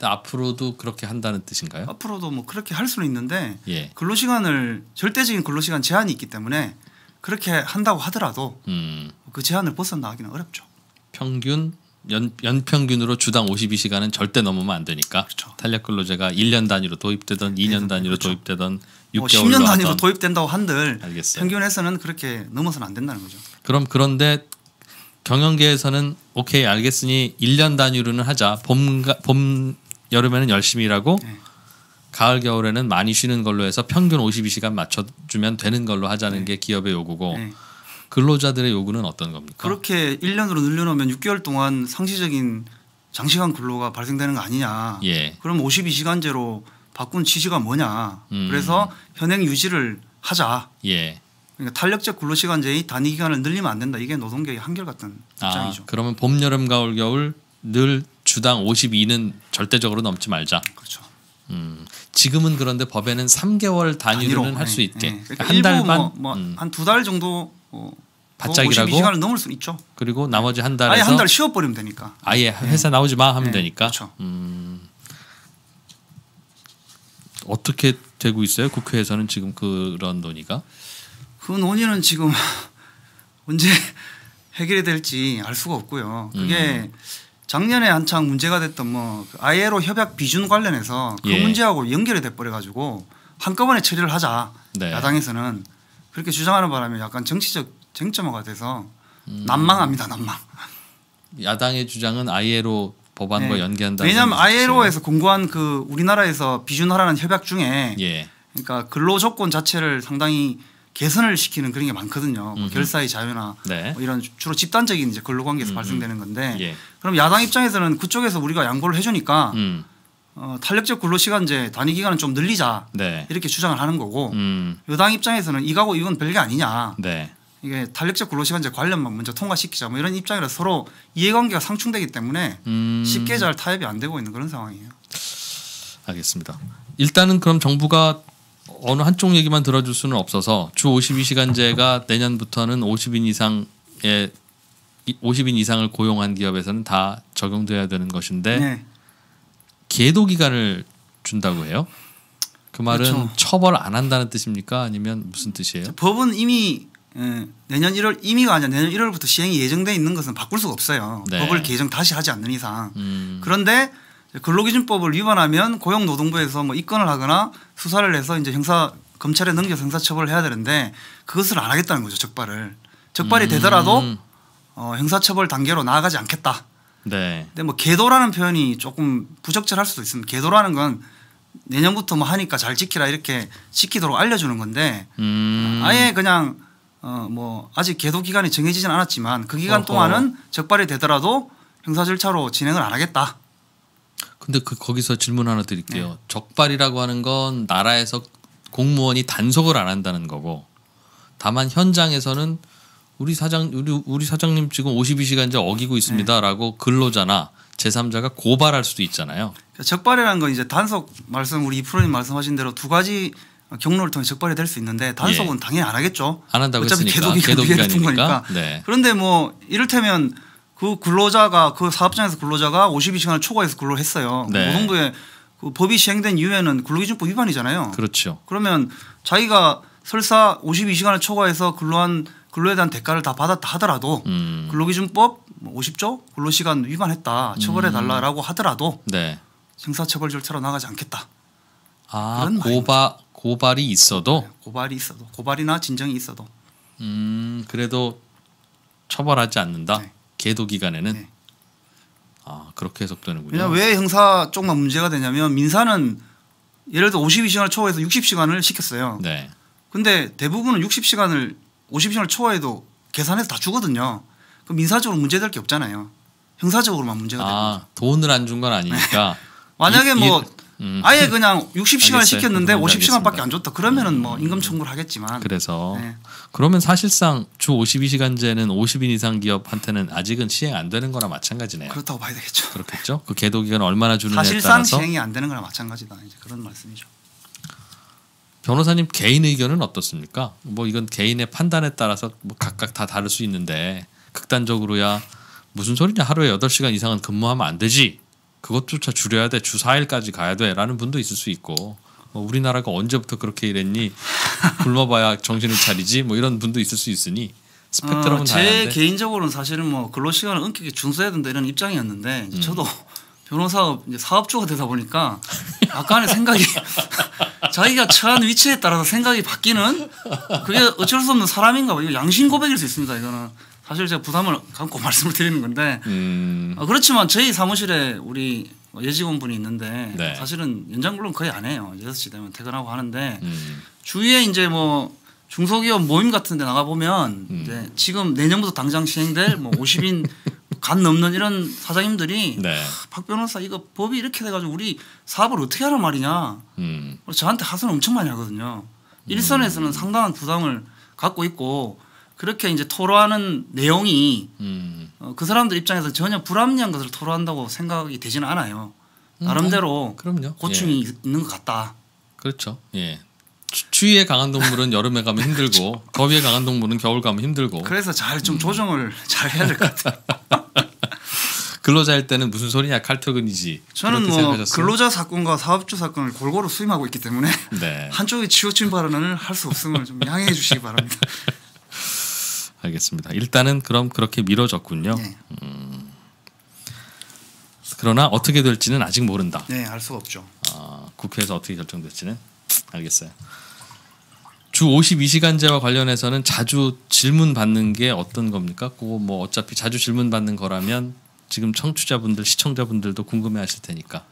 앞으로도 그렇게 한다는 뜻인가요? 앞으로도 뭐 그렇게 할 수는 있는데 예. 근로 시간을 절대적인 근로 시간 제한이 있기 때문에 그렇게 한다고 하더라도 음, 그 제한을 벗어나기는 어렵죠. 평균 연, 연평균으로 주당 52시간은 절대 넘으면 안 되니까 그렇죠. 탄력 근로제가 1년 단위로 도입되던 2년 단위로 그렇죠. 도입되던 뭐 6개월로 10년 단위로 도입된다고 한들 알겠어요. 평균에서는 그렇게 넘어서는 안 된다는 거죠. 그럼 그런데 경영계에서는 오케이 알겠으니 1년 단위로는 하자. 봄, 봄 여름에는 열심히 일하고 네. 가을 겨울에는 많이 쉬는 걸로 해서 평균 52시간 맞춰주면 되는 걸로 하자는 게 기업의 요구고 네. 근로자들의 요구는 어떤 겁니까? 그렇게 1년으로 늘려놓으면 6개월 동안 상시적인 장시간 근로가 발생되는 거 아니냐. 예. 그럼 52시간제로 바꾼 취지가 뭐냐. 음. 그래서 현행 유지를 하자. 예. 그러니까 탄력적 근로시간제의 단위 기간을 늘리면 안 된다. 이게 노동계의 한결 같은 아, 입장이죠. 그러면 봄, 여름, 가을, 겨울 늘 주당 52는 절대적으로 넘지 말자. 그렇죠. 음. 지금은 그런데 법에는 3개월 단위로는 할 수 있게 네. 그러니까 한 일부 달 반, 뭐, 음. 뭐한 두 달 정도 어, 바짝이라고? 52시간을 넘을 수 있죠. 그리고 나머지 한 아예 달에서 한달 쉬어 버리면 되니까. 아예 회사 나오지 마 하면 네, 되니까. 그렇죠. 음. 어떻게 되고 있어요? 국회에서는 지금 그런 논의가? 그 논의는 지금 언제 해결이 될지 알 수가 없고요. 그게 음. 작년에 한창 문제가 됐던 뭐그 ILO 협약 비준 관련해서 그 예. 문제하고 연결이 돼 버려 가지고 한꺼번에 처리를 하자. 네. 야당에서는 그렇게 주장하는 바람에 약간 정치적 쟁점화가 돼서 음. 난망합니다. 난망. 야당의 주장은 ILO 법안과 네. 연계한다. 왜냐하면 ILO에서 공고한 그 우리나라에서 비준하라는 협약 중에 예. 그러니까 근로 조건 자체를 상당히 개선을 시키는 그런 게 많거든요. 뭐. 결사의 자유나 네. 뭐 이런 주로 집단적인 이제 근로 관계에서 음흠. 발생되는 건데 예. 그럼 야당 입장에서는 그쪽에서 우리가 양보를 해주니까 음. 어, 탄력적 근로시간제 단위 기간을 좀 늘리자 네. 이렇게 주장을 하는 거고 음. 여당 입장에서는 이거하고 이건 별게 아니냐 네. 이게 탄력적 근로시간제 관련만 먼저 통과시키자 뭐 이런 입장이라 서로 이해관계가 상충되기 때문에 음. 쉽게 잘 타협이 안 되고 있는 그런 상황이에요. 알겠습니다. 일단은 그럼 정부가 어느 한쪽 얘기만 들어줄 수는 없어서 주 52시간제가 내년부터는 50인 이상의 50인 이상을 고용한 기업에서는 다 적용돼야 되는 것인데 네. 계도 기간을 준다고 해요. 그 말은 그렇죠. 처벌 안 한다는 뜻입니까? 아니면 무슨 뜻이에요? 법은 이미 에, 내년 1월 이미가 아니라 내년 1월부터 시행이 예정돼 있는 것은 바꿀 수가 없어요. 네. 법을 개정 다시 하지 않는 이상. 음, 그런데 근로기준법을 위반하면 고용노동부에서 뭐 입건을 하거나 수사를 해서 이제 형사 검찰에 넘겨서 형사처벌을 해야 되는데 그것을 안 하겠다는 거죠 적발을 적발이 음, 되더라도 어, 형사처벌 단계로 나아가지 않겠다. 네. 근데 뭐 계도라는 표현이 조금 부적절할 수도 있습니다. 계도라는 건 내년부터 뭐 하니까 잘 지키라 이렇게 지키도록 알려주는 건데 음, 아예 그냥 어 뭐 아직 계도 기간이 정해지진 않았지만 그 기간 어허. 동안은 적발이 되더라도 형사 절차로 진행을 안 하겠다. 근데 그 거기서 질문 하나 드릴게요. 네. 적발이라고 하는 건 나라에서 공무원이 단속을 안 한다는 거고 다만 현장에서는 우리 사장 우리 우리 사장님 지금 52시간제 어기고 네. 있습니다라고 근로자나 제3자가 고발할 수도 있잖아요. 그러니까 적발이라는 건 이제 단속 말씀 우리 이프로님 말씀하신 대로 두 가지 경로를 통해 적발이 될 수 있는데 단속은 당연히 안 하겠죠. 안 한다고 어차피 했으니까 계도 기간 둔 거니까. 네. 그런데 뭐 이를테면 그 근로자가 그 사업장에서 근로자가 52시간을 초과해서 근로를 했어요. 네. 노동부의 그 법이 시행된 이후에는 근로기준법 위반이잖아요. 그렇죠. 그러면 자기가 설사 52시간을 초과해서 근로한 근로에 대한 대가를 다 받았다 하더라도 음. 근로기준법 50조 근로시간 위반했다 처벌해 달라라고 하더라도 네. 형사처벌 절차로 나가지 않겠다. 아 고발 고발이 있어도 고발이 있어도 고발이나 진정이 있어도 음 그래도 처벌하지 않는다. 네. 계도 기간에는 네. 아 그렇게 해석되는군요. 왜냐 왜 형사 쪽만 문제가 되냐면 민사는 예를 들어 52시간을 초과해서 60시간을 시켰어요. 네. 근데 대부분은 60시간을 50시간을 초과해도 계산해서 다 주거든요. 그 민사적으로 문제될 게 없잖아요. 형사적으로만 문제가. 아 돈을 안 준 건 아니니까. 만약에 이- 뭐 음. 아예 그냥 60시간을 알겠어요. 시켰는데 뭔지 50시간밖에 알겠습니다. 안 줬다. 그러면은 뭐 임금 청구를 하겠지만 그래서 네. 그러면 사실상 주 52시간제는 50인 이상 기업한테는 아직은 시행 안 되는 거나 마찬가지네요. 그렇다고 봐야 되겠죠. 그렇겠죠. 그 계도 기간 얼마나 주느냐에 사실상 따라서 시행이 안 되는 거나 마찬가지다. 이제 그런 말씀이죠. 변호사님 개인 의견은 어떻습니까? 뭐 이건 개인의 판단에 따라서 뭐 각각 다 다를 수 있는데 극단적으로야 무슨 소리냐 하루에 8시간 이상은 근무하면 안 되지. 그것조차 줄여야 돼. 주 4일까지 가야 돼라는 분도 있을 수 있고 뭐 우리나라가 언제부터 그렇게 일했니? 굶어봐야 정신을 차리지. 뭐 이런 분도 있을 수 있으니 스펙트럼은 어, 제 다양한데 개인적으로는 사실은 뭐 근로 시간을 엄격히 준수해야 된다 이런 입장이었는데 음. 저도 변호사 사업주가 되다 보니까 약간의 생각이 자기가 처한 위치에 따라서 생각이 바뀌는 그게 어쩔 수 없는 사람인가 봐. 이거 양심 고백일 수 있습니다. 이거는 사실 제가 부담을 갖고 말씀을 드리는 건데 음, 어, 그렇지만 저희 사무실에 우리 여직원분이 있는데 네. 사실은 연장 근로는 거의 안 해요. 6시 되면 퇴근하고 하는데 음, 주위에 이제 뭐 중소기업 모임 같은 데 나가 보면 음. 이제 지금 내년부터 당장 시행될 뭐 50인 간 넘는 이런 사장님들이 네. 박 변호사 이거 법이 이렇게 돼 가지고 우리 사업을 어떻게 하란 말이냐. 음, 저한테 하소연 엄청 많이 하거든요. 일선에서는 상당한 부담을 갖고 있고 그렇게 이제 토로하는 내용이 음. 어, 그 사람들 입장에서 전혀 불합리한 것을 토로한다고 생각이 되지는 않아요. 나름대로 그럼요. 고충이 있는 것 같다. 그렇죠. 예. 추- 추위에 강한 동물은 여름에 가면 힘들고 더위에 강한 동물은 겨울 가면 힘들고 그래서 잘 음. 좀 조정을 잘 해야 될 것 같아요. 근로자 일 때는 무슨 소리냐 칼퇴근이지. 저는 뭐 생각하셨어요? 근로자 사건과 사업주 사건을 골고루 수임하고 있기 때문에 네. 한쪽에 치우친 발언을 할 수 없음을 좀 양해해 주시기 바랍니다. 알겠습니다. 일단은 그럼 그렇게 미뤄졌군요. 네, 그러나 어떻게 될지는 아직 모른다. 네, 알 수가 없죠. 아, 국회에서 어떻게 결정될지는 알겠어요. 주 52시간제와 관련해서는 자주 질문 받는 게 어떤 겁니까? 그거 뭐 어차피 자주 질문 받는 거라면 지금 청취자분들, 시청자분들도 궁금해하실 테니까.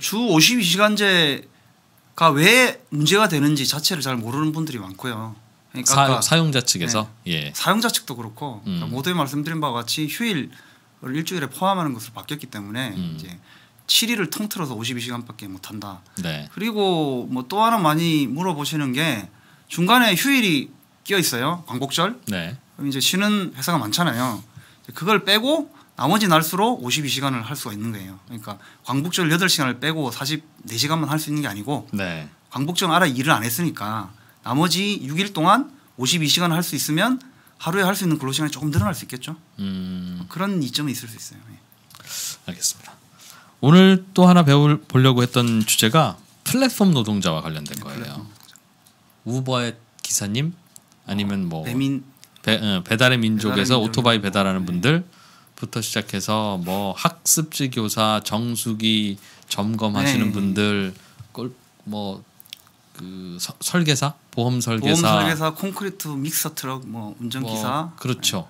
주 52시간제가 왜 문제가 되는지 자체를 잘 모르는 분들이 많고요. 그러니까 사, 사용자 측에서 예. 사용자 측도 그렇고 음. 그러니까 모두에 말씀드린 바와 같이 휴일을 일주일에 포함하는 것으로 바뀌었기 때문에 음. 이제 7일을 통틀어서 52시간밖에 못 한다. 네. 그리고 뭐 또 하나 많이 물어보시는 게 중간에 휴일이 끼어 있어요. 광복절. 네. 그럼 이제 쉬는 회사가 많잖아요. 그걸 빼고 나머지 날수로 52시간을 할 수가 있는 거예요. 그러니까 광복절 8시간을 빼고 44시간만 할 수 있는 게 아니고 네. 광복절 알아 일을 안 했으니까 나머지 6일 동안 52시간을 할 수 있으면 하루에 할 수 있는 근로 시간이 조금 늘어날 수 있겠죠. 음, 그런 이점이 있을 수 있어요. 예. 알겠습니다. 오늘 또 하나 배울 보려고 했던 주제가 플랫폼 노동자와 관련된 거예요. 우버의 기사님 아니면 뭐 배민 배, 어, 배달의 민족에서 배달의 오토바이 배달하는 뭐, 분들부터 시작해서 뭐 학습지 교사, 정수기 점검하시는 네. 분들, 뭐그 설계사, 보험 설계사, 보험 설계사, 콘크리트 믹서 트럭, 뭐 운전기사 뭐 그렇죠.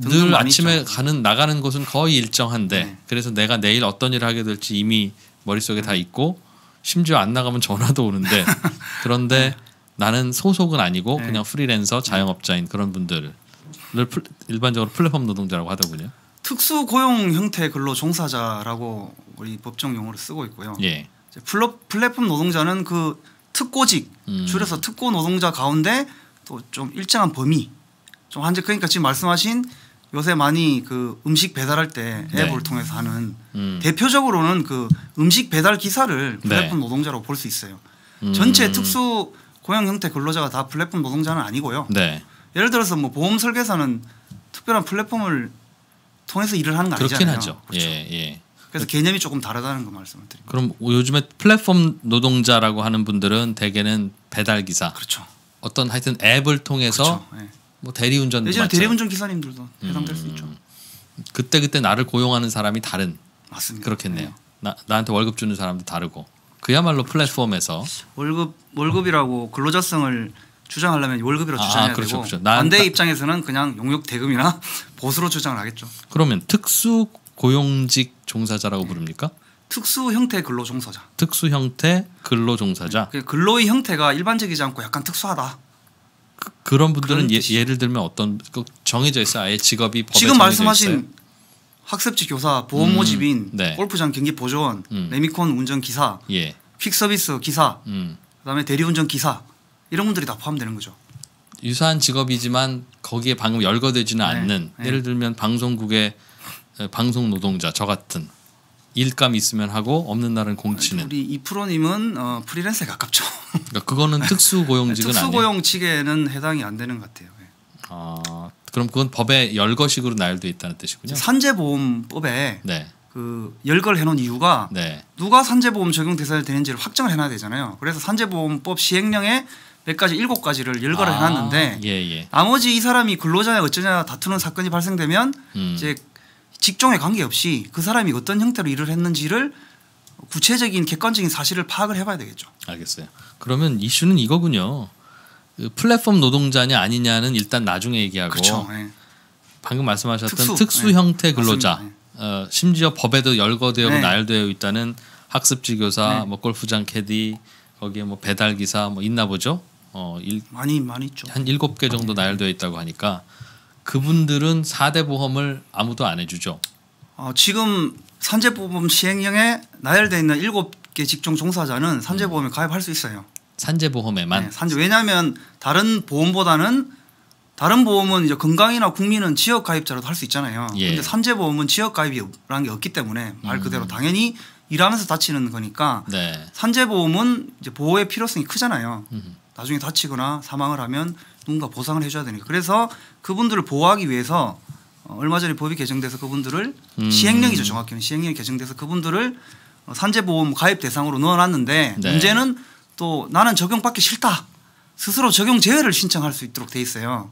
등등 늘 아침에 있죠. 가는 나가는 곳은 거의 일정한데 네. 그래서 내가 내일 어떤 일을 하게 될지 이미 머릿속에 다 있고 심지어 안 나가면 전화도 오는데 그런데 나는 소속은 아니고 네. 그냥 프리랜서 자영업자인 그런 분들을 플- 일반적으로 플랫폼 노동자라고 하더군요. 특수 고용 형태 근로 종사자라고 우리 법정 용어로 쓰고 있고요. 예. 플랫폼 노동자는 그 특고직 음. 줄여서 특고 노동자 가운데 또 좀 일정한 범위 좀 한제 그러니까 지금 말씀하신 요새 많이 그 음식 배달할 때 네. 앱을 통해서 하는 음. 대표적으로는 그 음식 배달 기사를 네. 플랫폼 노동자로 볼 수 있어요. 음. 전체 특수 고용 형태 근로자가 다 플랫폼 노동자는 아니고요. 네. 예를 들어서 뭐 보험 설계사는 특별한 플랫폼을 통해서 일을 하는 거 그렇긴 아니잖아요. 하죠. 그렇죠. 예, 예. 그래서 개념이 조금 다르다는 거 말씀을 드립니다. 그럼 요즘에 플랫폼 노동자라고 하는 분들은 대개는 배달 기사 그렇죠. 어떤 하여튼 앱을 통해서 그렇죠. 예. 뭐 대리운전도 예전에 마찬가지. 대리운전 기사님들도 해당될 수 음. 있죠. 그때 그때 나를 고용하는 사람이 다른 맞습니다. 그렇겠네요. 네. 나 나한테 월급 주는 사람도 다르고 그야말로 플랫폼에서 월급 월급이라고 근로자성을 주장하려면 월급이라고 아, 주장해야 그렇죠, 되고 그렇죠. 난- 반대 나- 입장에서는 그냥 용역 대금이나 보수로 주장을 하겠죠. 그러면 특수 고용직 종사자라고 부릅니까? 특수 형태 근로 종사자. 특수 형태 근로 종사자 그 근로의 형태가 일반적이지 않고 약간 특수하다. 그, 런 분들은 예. 예를 들면 어떤 그 정해져 있어 요 아예 직업이 지금 정해져 있어요? 말씀하신 학습지 교사, 보험 음, 모집인, 네. 골프장 경기 보조원, 음. 레미콘 운전 기사, 예. 퀵 서비스 기사, 음. 그다음에 대리운전 기사 이런 분들이 다 포함되는 거죠. 유사한 직업이지만 거기에 방금 열거되지는 네, 않는 네. 예를 들면 방송국의 에, 방송 노동자 저 같은 일감 있으면 하고 없는 날은 공치는 우리 이 프로님은 어, 프리랜서에 가깝죠. 그러니까 그거는 특수 고용직은 아니에요. 특수 고용 직에는 해당이 안 되는 것 같아요. 예. 아, 그럼 그건 법에 열거식으로 나열돼 있다는 뜻이군요. 산재보험법에 네, 그 열걸 해놓은 이유가 네, 누가 산재보험 적용 대상이 되는지를 확정을 해놔야 되잖아요. 그래서 산재보험법 시행령에 몇 가지 일곱 가지를 열거를 아, 해놨는데 예, 예. 나머지 이 사람이 근로자냐 어쩌냐 다투는 사건이 발생되면 음, 이제 직종에 관계없이 그 사람이 어떤 형태로 일을 했는지를 구체적인 객관적인 사실을 파악을 해봐야 되겠죠. 알겠어요. 그러면 이슈는 이거군요. 그 플랫폼 노동자냐 아니냐는 일단 나중에 얘기하고 그렇죠. 예. 방금 말씀하셨던 특수, 특수, 네. 형태 근로자, 맞습니다. 어, 심지어 법에도 열거되어 네. 나열되어 있다는 학습지 교사, 네. 뭐 골프장 캐디, 거기에 뭐 배달 기사 뭐 있나 보죠. 어, 일, 많이 많이 있죠. 한 일곱 개 정도 나열되어 있다고 하니까 그분들은 4대 보험을 아무도 안 해주죠. 어, 지금 산재보험 시행령에 나열되어 있는 일곱 개 직종 종사자는 산재보험에 가입할 수 있어요. 산재보험에만 네, 산재 왜냐하면 다른 보험보다는 다른 보험은 이제 건강이나 국민은 지역 가입자로도 할 수 있잖아요. 예. 근데 산재보험은 지역 가입이라는 게 없기 때문에 말 음. 그대로 당연히 일하면서 다치는 거니까 네. 산재보험은 이제 보호의 필요성이 크잖아요. 음. 나중에 다치거나 사망을 하면 누군가 보상을 해줘야 되니까. 그래서 그분들을 보호하기 위해서 어, 얼마 전에 법이 개정돼서 그분들을 음. 시행령이죠 정확히는 시행령이 개정돼서 그분들을 어, 산재보험 가입 대상으로 넣어놨는데 네. 문제는 또 나는 적용받기 싫다 스스로 적용 제외를 신청할 수 있도록 돼 있어요.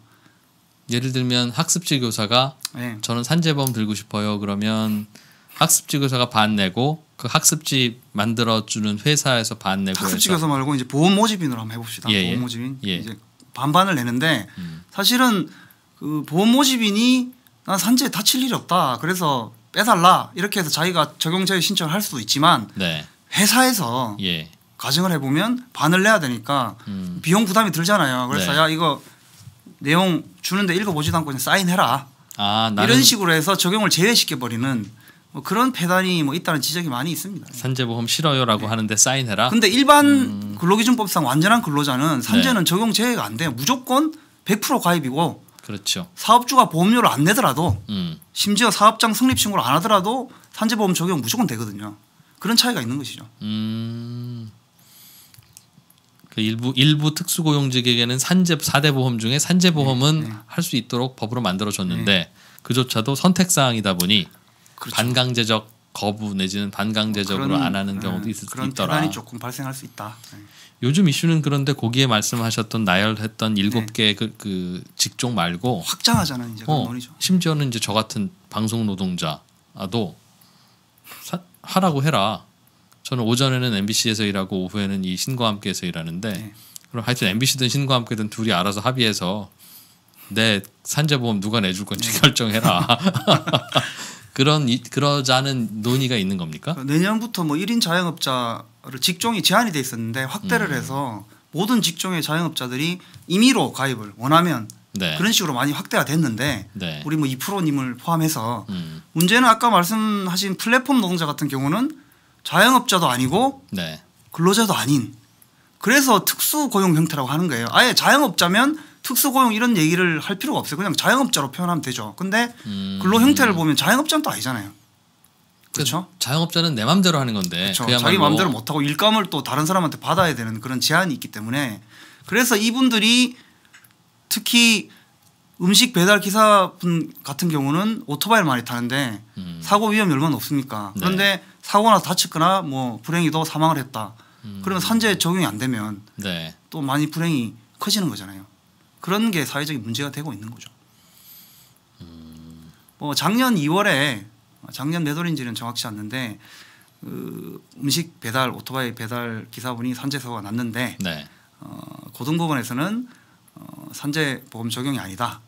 예를 들면 학습지 교사가 네. 저는 산재보험 들고 싶어요. 그러면 학습지 교사가 반 내고 그 학습지 만들어 주는 회사에서 반 내고 학습지 교사 말고 이제 보험 모집인으로 한번 해봅시다. 예, 예. 보험 모집인 예. 이제 반반을 내는데 음. 사실은 그 보험 모집인이 난 산재에 다칠 일이 없다. 그래서 빼달라 이렇게 해서 자기가 적용 제외 신청을 할 수도 있지만 네. 회사에서 예. 가정을 해보면 반을 내야 되니까 음. 비용 부담이 들잖아요. 그래서 네. 야 이거 내용 주는데 읽어보지도 않고 그냥 사인해라 아, 이런 식으로 해서 적용을 제외시켜 버리는 뭐 그런 폐단이 뭐 있다는 지적이 많이 있습니다. 산재보험 싫어요라고 하는데 사인해라. 근데 일반 음. 근로기준법상 완전한 근로자는 네. 산재는 적용 제외가 안 돼요. 무조건 100% 가입이고 그렇죠. 사업주가 보험료를 안 내더라도 음. 심지어 사업장 성립 신고를 안 하더라도 산재보험 적용 무조건 되거든요. 그런 차이가 있는 것이죠. 음. 그 일부 일부 특수고용직에게는 산재 4대 보험 중에 산재 보험은 네, 네. 할수 있도록 법으로 만들어 줬는데 그조차도 선택 사항이다 보니 그렇죠. 반강제적 거부 내지는 반강제적으로 그런, 안 하는 경우도 네, 있을 수 그런 있더라. 대단이 조금 발생할 수 있다. 네. 요즘 이슈는 그런데 거기에 말씀하셨던 나열했던 일곱 네. 개 그, 그 직종 말고 확장하자는 이제 그런 어, 논의죠. 심지어는 이제 저 같은 방송 노동자도 사- 하라고 해라. 저는 오전에는 MBC에서 일하고 오후에는 이 신과 함께해서 일하는데 네. 그럼 하여튼 MBC든 신과 함께든 둘이 알아서 합의해서 내 산재보험 누가 내줄 건지 네. 결정해라. 그런 이, 그러자는 논의가 있는 겁니까? 내년부터 뭐 1인 자영업자를 직종이 제한이 돼 있었는데 확대를 음. 해서 모든 직종의 자영업자들이 임의로 가입을 원하면 네. 그런 식으로 많이 확대가 됐는데 네. 우리 뭐 2%님을 포함해서 음. 문제는 아까 말씀하신 플랫폼 노동자 같은 경우는 자영업자도 아니고 네. 근로자도 아닌 그래서 특수 고용 형태라고 하는 거예요. 아예 자영업자면 특수 고용 이런 얘기를 할 필요가 없어요. 그냥 자영업자로 표현하면 되죠. 근데 음. 근로 형태를 보면 자영업자는 또 아니잖아요. 그렇죠? 자영업자는 내 맘대로 하는 건데. 네, 그야말로 자기 마음대로 못 하고 일감을 또 다른 사람한테 받아야 되는 그런 제한이 있기 때문에 그래서 이분들이 특히 음식 배달 기사분 같은 경우는 오토바이를 많이 타는데 음. 사고 위험이 얼마나 높습니까? 네. 그런데 사고 나서 다쳤거나 뭐 불행히도 사망을 했다. 음. 그러면 산재 적용이 안 되면 네. 또 많이 불행이 커지는 거잖아요. 그런 게 사회적인 문제가 되고 있는 거죠. 뭐 작년 2월에 작년 몇 월인지는 정확치 않는데 그 음식 배달 오토바이 배달 기사분이 산재 사고가 났는데 네. 어, 고등법원에서는 어, 산재 보험 적용이 아니다.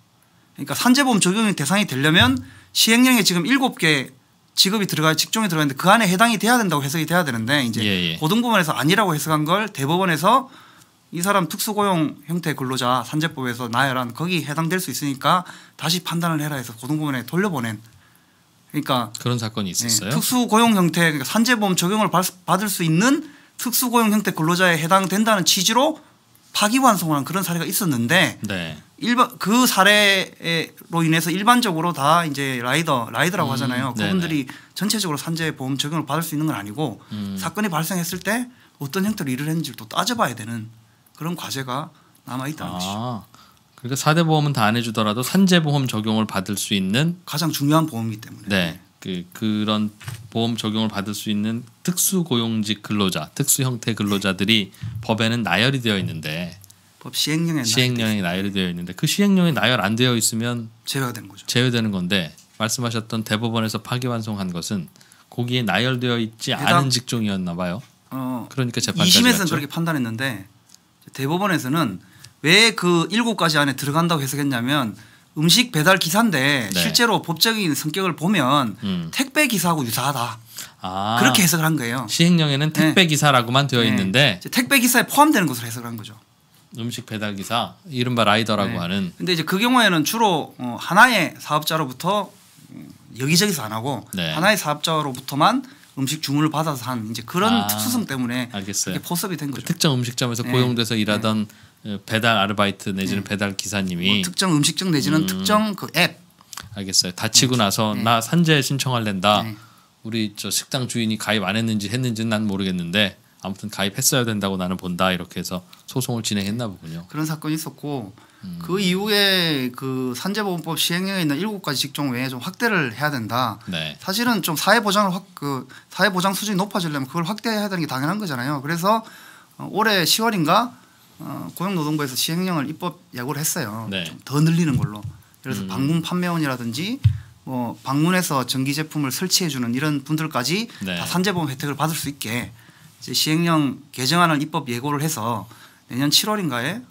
그러니까 산재 보험 적용이 대상이 되려면 시행령에 지금 7개 직업이 들어가 직종이 들어가는데 그 안에 해당이 돼야 된다고 해석이 돼야 되는데 이제 예, 예. 고등법원에서 아니라고 해석한 걸 대법원에서 이 사람 특수고용 형태 근로자 산재법에서 나열한 거기 해당될 수 있으니까 다시 판단을 해라 해서 고등법원에 돌려보낸 그러니까 그런 사건이 있었어요. 네, 특수 고용 형태 그러니까 산재보험 적용을 받- 받을 수 있는 특수 고용 형태 근로자에 해당된다는 취지로 파기환송한 그런 사례가 있었는데 네. 일반 그 사례로 인해서 일반적으로 다 이제 라이더 라이더라고 음, 하잖아요. 네네. 그분들이 전체적으로 산재보험 적용을 받을 수 있는 건 아니고 음. 사건이 발생했을 때 어떤 형태로 일을 했는지를 또 따져봐야 되는 그런 과제가 남아 있다는 것이죠. 아. 그러니까 4대 보험은 다 안 해주더라도 산재 보험 적용을 받을 수 있는 가장 중요한 보험이기 때문에. 네. 그 그런 보험 적용을 받을 수 있는 특수 고용직 근로자, 특수 형태 근로자들이 법에는 나열이 되어 있는데 법 시행령에 시행령에 나열이 되어 있는데 그 시행령에 나열 안 되어 있으면 되는 거죠. 제외되는 건데 말씀하셨던 대법원에서 파기환송한 것은 거기에 나열되어 있지 않은 직종이었나 봐요. 어, 그러니까 재판까지 2심에서는 갔죠. 그렇게 판단했는데 대법원에서는 왜 그 일곱 가지 안에 들어간다고 해석했냐면 음식 배달 기사인데 네. 실제로 법적인 성격을 보면 음. 택배 기사하고 유사하다 아, 그렇게 해석을 한 거예요. 시행령에는 택배 기사라고만 되어 네. 있는데 택배 기사에 포함되는 것으로 해석을 한 거죠. 음식 배달 기사 이른바 라이더라고 네. 하는 근데 이제 그 경우에는 주로 어, 하나의 사업자로부터 음, 여기저기서 안 하고 네. 하나의 사업자로부터만 음식 주문을 받아서 한 이제 그런 아, 특수성 때문에 알겠어요. 포섭이 된그 거죠. 특정 음식점에서 네. 고용돼서 일하던 어, 배달 아르바이트 내지는 배달 기사님이 뭐 특정 음식점 내지는 음. 특정 그 앱. 알겠어요. 다치고 나서 네. 나 산재 신청할랜다. 네. 우리 저 식당 주인이 가입 안 했는지 했는지는 난 모르겠는데 아무튼 가입했어야 된다고 나는 본다 이렇게 해서 소송을 진행했나 보군요. 그런 사건이 있었고 음. 그 이후에 그 산재보험법 시행령에 있는 일곱 가지 직종 외에 좀 확대를 해야 된다. 네. 사실은 좀 사회 보장을 확 그 사회 보장 수준이 높아지려면 그걸 확대해야 되는 게 당연한 거잖아요. 그래서 어, 올해 10월인가 어, 고용노동부에서 시행령을 입법 예고를 했어요. 네. 좀더 늘리는 걸로. 그래서 음. 방문 판매원이라든지 뭐 방문해서 전기 제품을 설치해 주는 이런 분들까지 네. 다 산재보험 혜택을 받을 수 있게 이제 시행령 개정안을 입법 예고를 해서 내년 7월인가에 어,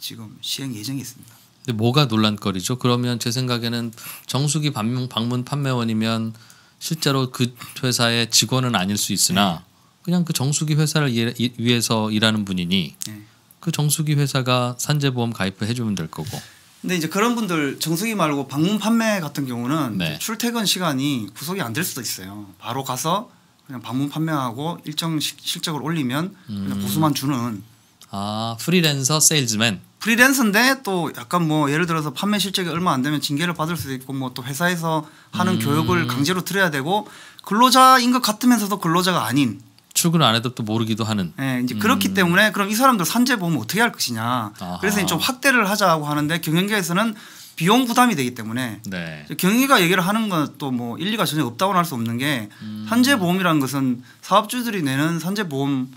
지금 시행 예정이 있습니다. 근데 뭐가 논란거리죠? 그러면 제 생각에는 정수기 방문, 방문 판매원이면 실제로 그 회사의 직원은 아닐 수 있으나 그냥 그 정수기 회사를 일- 이- 위해서 일하는 분이니 네. 그 정수기 회사가 산재보험 가입을 해주면 될 거고. 근데 이제 그런 분들 정수기 말고 방문 판매 같은 경우는 네. 출퇴근 시간이 구속이 안 될 수도 있어요. 바로 가서 그냥 방문 판매하고 일정 시- 실적을 올리면 음. 그냥 보수만 주는 아 프리랜서 세일즈맨. 프리랜서인데 또 약간 뭐 예를 들어서 판매 실적이 얼마 안 되면 징계를 받을 수도 있고 뭐 또 회사에서 하는 음. 교육을 강제로 들어야 되고 근로자인 것 같으면서도 근로자가 아닌 출근 안 해도 또 모르기도 하는. 예, 이제 그렇기 때문에 그럼 이 사람들 산재 보험 어떻게 할 것이냐. 아하. 그래서 좀 확대를 하자고 하는데 경영계에서는 비용 부담이 되기 때문에 네. 경위가 얘기를 하는 것도 뭐 일리가 전혀 없다고는 할 수 없는 게 음. 산재보험이라는 것은 사업주들이 내는 산재보험료를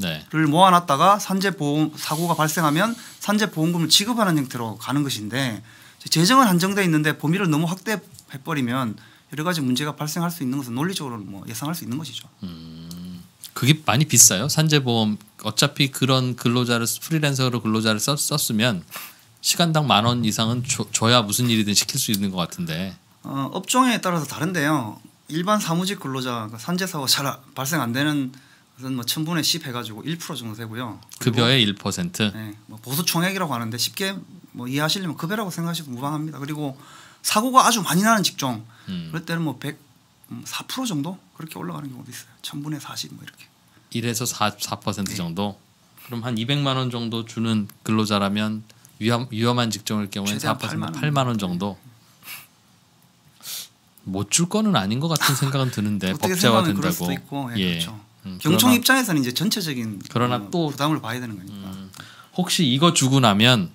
네. 모아놨다가 산재 보험 사고가 발생하면 산재 보험금을 지급하는 형태로 가는 것인데 재정은 한정돼 있는데 범위를 너무 확대해 버리면 여러 가지 문제가 발생할 수 있는 것은 논리적으로 뭐 예상할 수 있는 것이죠. 그게 많이 비싸요. 산재보험 어차피 그런 근로자를 프리랜서로 근로자를 썼, 썼으면 시간당 만 원 이상은 줘, 줘야 무슨 일이든 시킬 수 있는 것 같은데. 어, 업종에 따라서 다른데요. 일반 사무직 근로자 그 산재 사고 잘 발생 안 되는 것은 뭐 천분의 10 해가지고 1% 정도 되고요. 급여의 1%. 네, 뭐 보수 총액이라고 하는데 쉽게 뭐 이해하시려면 급여라고 생각하셔도 무방합니다. 그리고 사고가 아주 많이 나는 직종 음. 그럴 때는 뭐 100, 음, 4% 정도 그렇게 올라가는 경우도 있어요. 천분의 40 뭐 이렇게. 1에서 4, 4% 네. 정도. 그럼 한 200만 원 정도 주는 근로자라면 위험 위험한 직종일 최대한 4% 8만 원. 8만 원 정도. 못줄 거는 아닌 것 같은 생각은 드는데 법제화 된다고. 있고 예, 그렇죠. 음, 경총 입장에서는 이제 전체적인 그러나 어, 또- 음. 부담을 봐야 되는 거니까. 혹시 이거 주고 나면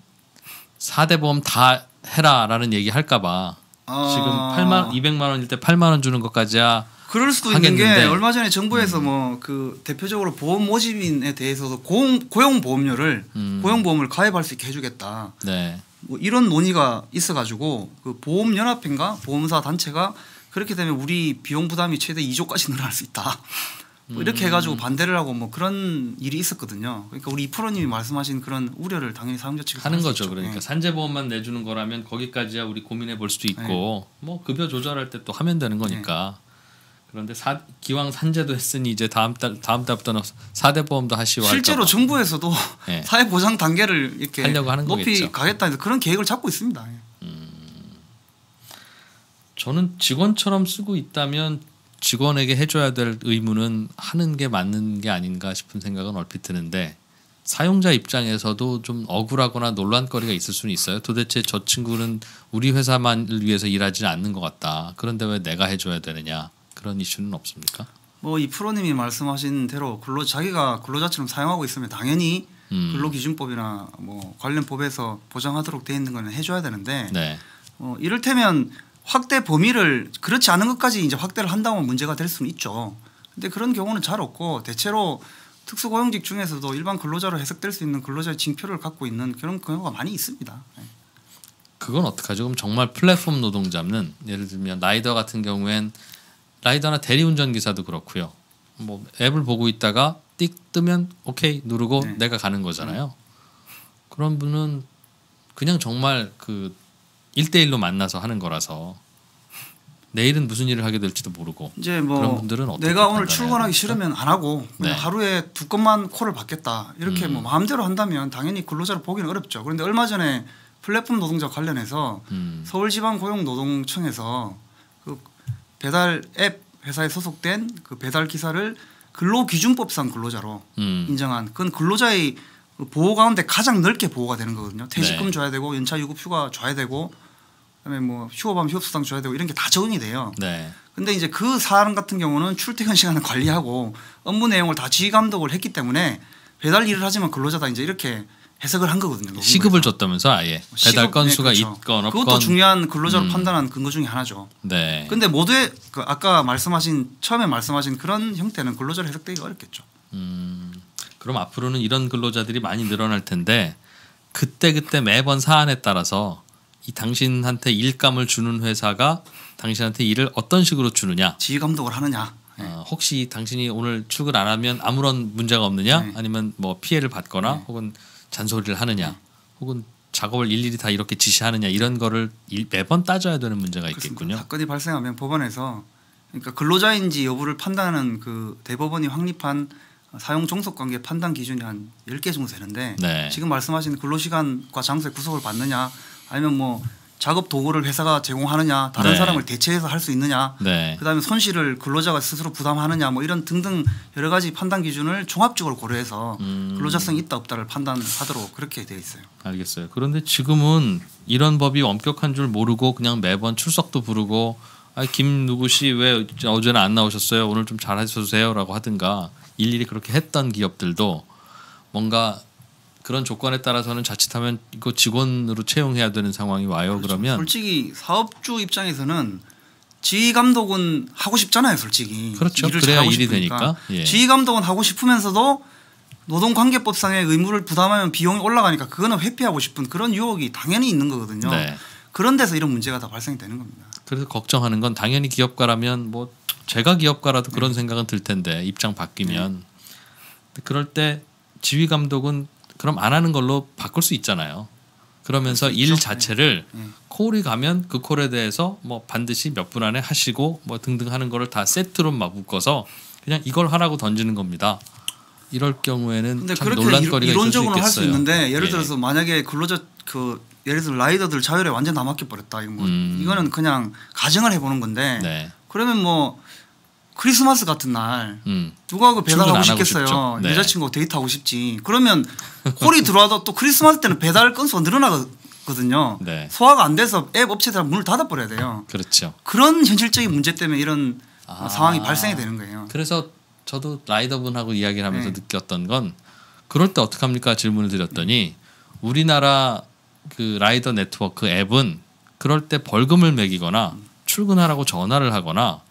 4대 보험 다 해라라는 얘기 할까 봐 어, 지금 8만 200만 원일 때 8만 원 주는 것까지야 그럴 수도 있는 하겠는데. 게 얼마 전에 정부에서 뭐그 대표적으로 보험 모집인에 대해서도 고용, 고용 보험료를 음. 고용 보험을 가입할 수 있게 해주겠다. 네. 뭐 이런 논의가 있어가지고 그 보험 연합회인가 보험사 단체가 그렇게 되면 우리 비용 부담이 최대 2조까지 늘어날 수 있다. 뭐 이렇게 해가지고 반대를 하고 뭐 그런 일이 있었거든요. 그러니까 우리 이 프로님이 말씀하신 그런 우려를 당연히 사용자 측에서 하는 거죠. 그러니까 예. 산재보험만 내주는 거라면 거기까지야 우리 고민해 볼 수도 있고 뭐 급여 조절할 때 또 하면 되는 거니까. 그런데 사, 기왕 산재도 했으니 이제 다음 달 다음 달부터는 4대 보험도 하시고 실제로. 정부에서도 예. 사회 보장 단계를 이렇게 하려고 하는 높이 거겠죠. 가겠다 해서 그런 계획을 잡고 있습니다. 예. 저는 직원처럼 쓰고 있다면 직원에게 해줘야 될 의무는 하는 게 맞는 게 아닌가 싶은 생각은 얼핏 드는데 사용자 입장에서도 좀 억울하거나 논란거리가 있을 수는 있어요. 도대체 저 친구는 우리 회사만을 위해서 일하지는 않는 것 같다. 그런데 왜 내가 해줘야 되느냐 그런 이슈는 없습니까? 뭐 이 프로님이 말씀하신 대로 근로 자기가 근로자처럼 사용하고 있으면 당연히 음. 근로기준법이나 뭐 관련 법에서 보장하도록 돼 있는 거는 해줘야 되는데 네, 어, 이를테면 확대 범위를 그렇지 않은 것까지 이제 확대를 한다면 문제가 될 수는 있죠. 근데 그런 경우는 잘 없고 대체로 특수고용직 중에서도 일반 근로자로 해석될 수 있는 근로자의 징표를 갖고 있는 그런 경우가 많이 있습니다. 네. 그건 어떡하죠? 그럼 정말 플랫폼 노동자는 예를 들면 라이더 같은 경우엔 라이더나 대리운전 기사도 그렇고요. 뭐 앱을 보고 있다가 띡 뜨면 오케이 누르고 네. 내가 가는 거잖아요. 그런 분은 그냥 정말 그 1대1로 만나서 하는 거라서 내일은 무슨 일을 하게 될지도 모르고 이제 뭐 그런 분들은 어떻게 내가 오늘 출근하기? 싫으면 안 하고 그냥 네. 하루에 두 건만 콜을 받겠다 이렇게 음. 뭐 마음대로 한다면 당연히 근로자를 보기는 어렵죠. 그런데 얼마 전에 플랫폼 노동자 관련해서 음, 서울지방고용노동청에서 그 배달 앱 회사에 소속된 그 배달 기사를 근로기준법상 근로자로 음, 인정한 그건 근로자의 그 보호 가운데 가장 넓게 보호가 되는 거거든요. 퇴직금 네. 줘야 되고 연차 유급 휴가 줘야 되고 그다음에 뭐 휴업하면 휴업수당 줘야 되고 이런 게 다 적용이 돼요. 네, 근데 이제 그 사람 같은 경우는 출퇴근 시간을 관리하고 업무 내용을 다 지휘 감독을 했기 때문에 배달 일을 하지만 근로자다 이제 이렇게 해석을 한 거거든요. 시급을 줬다면서 아예 배달 시급, 건수가 네, 그렇죠. 있건 없건 그것도 중요한 근로자로 음. 판단하는 근거 중에 하나죠. 네. 근데 모두의 그 아까 말씀하신 처음에 말씀하신 그런 형태는 근로자로 해석되기가 어렵겠죠. 음, 그럼 앞으로는 이런 근로자들이 많이 늘어날 텐데 그때 그때 매번 사안에 따라서 이 당신한테 일감을 주는 회사가 당신한테 일을 어떤 식으로 주느냐. 지휘 감독을 하느냐. 네. 어, 혹시 당신이 오늘 출근 안 하면 아무런 문제가 없느냐, 네. 아니면 뭐 피해를 받거나 네. 혹은 잔소리를 하느냐, 혹은 작업을 일일이 다 이렇게 지시하느냐 이런 거를 일- 매번 따져야 되는 문제가 그렇습니다. 있겠군요. 사건이 발생하면 법원에서 그러니까 근로자인지 여부를 판단하는 그 대법원이 확립한 사용 종속 관계 판단 기준이 한 10개 정도 되는데 네. 지금 말씀하신 근로시간과 장소에 구속을 받느냐 아니면 뭐 작업 도구를 회사가 제공하느냐 다른 네. 사람을 대체해서 할 수 있느냐 네. 그다음에 손실을 근로자가 스스로 부담하느냐 뭐 이런 등등 여러 가지 판단 기준을 종합적으로 고려해서 음. 근로자성이 있다 없다를 판단하도록 그렇게 되어 있어요. 알겠어요. 그런데 지금은 이런 법이 엄격한 줄 모르고 그냥 매번 출석도 부르고 아, 김 누구 씨 왜 어제는 안 나오셨어요? 오늘 좀 잘해주세요라고 하든가 일일이 그렇게 했던 기업들도 뭔가 그런 조건에 따라서는 자칫하면 이거 직원으로 채용해야 되는 상황이 와요. 그러면 솔직히 사업주 입장에서는 지휘 감독은 하고 싶잖아요, 솔직히. 그렇죠. 일을 그래야 일이. 되니까. 예. 지휘 감독은 하고 싶으면서도 노동관계법상의 의무를 부담하면 비용이 올라가니까 그거는 회피하고 싶은 그런 유혹이 당연히 있는 거거든요. 네. 그런 데서 이런 문제가 다 발생이 되는 겁니다. 그래서 걱정하는 건 당연히 기업가라면 뭐 제가 기업가라도 그런 생각은 들 텐데 입장 바뀌면 근데 그럴 때 지휘 감독은 그럼 안 하는 걸로 바꿀 수 있잖아요. 그러면서 수일 있죠. 자체를 네. 콜이 가면 그 콜에 대해서 뭐 반드시 몇 분 안에 하시고 뭐 등등 하는 거를 다 세트로 막 묶어서 그냥 이걸 하라고 던지는 겁니다. 이럴 경우에는 근데 참 그렇게 논란거리가 이론, 있을 수 적으로는 할수 있겠어요. 있는데 예를 예. 들어서 만약에 근로자 그 예를 들어 라이더들 자율에 완전 다 맡겨 버렸다. 이거 뭐 음. 이거는 그냥 가정을 해보는 건데 네. 그러면 뭐 크리스마스 같은 날 음. 누가 그 배달하고 하고 싶겠어요. 네. 여자친구 데이트하고 싶지. 그러면 콜이 들어와도 또 크리스마스 때는 배달 건수가 늘어나거든요. 네. 소화가 안 돼서 앱 업체들 문을 닫아버려야 돼요. 그렇죠. 그런 현실적인 문제 때문에 이런 아. 상황이 발생이 되는 거예요. 그래서 저도 라이더분하고 이야기를 하면서 네. 느꼈던 건 그럴 때 어떡합니까 질문을 드렸더니 우리나라 그 라이더 네트워크 앱은 그럴 때 벌금을 매기거나 출근하라고 전화를 하거나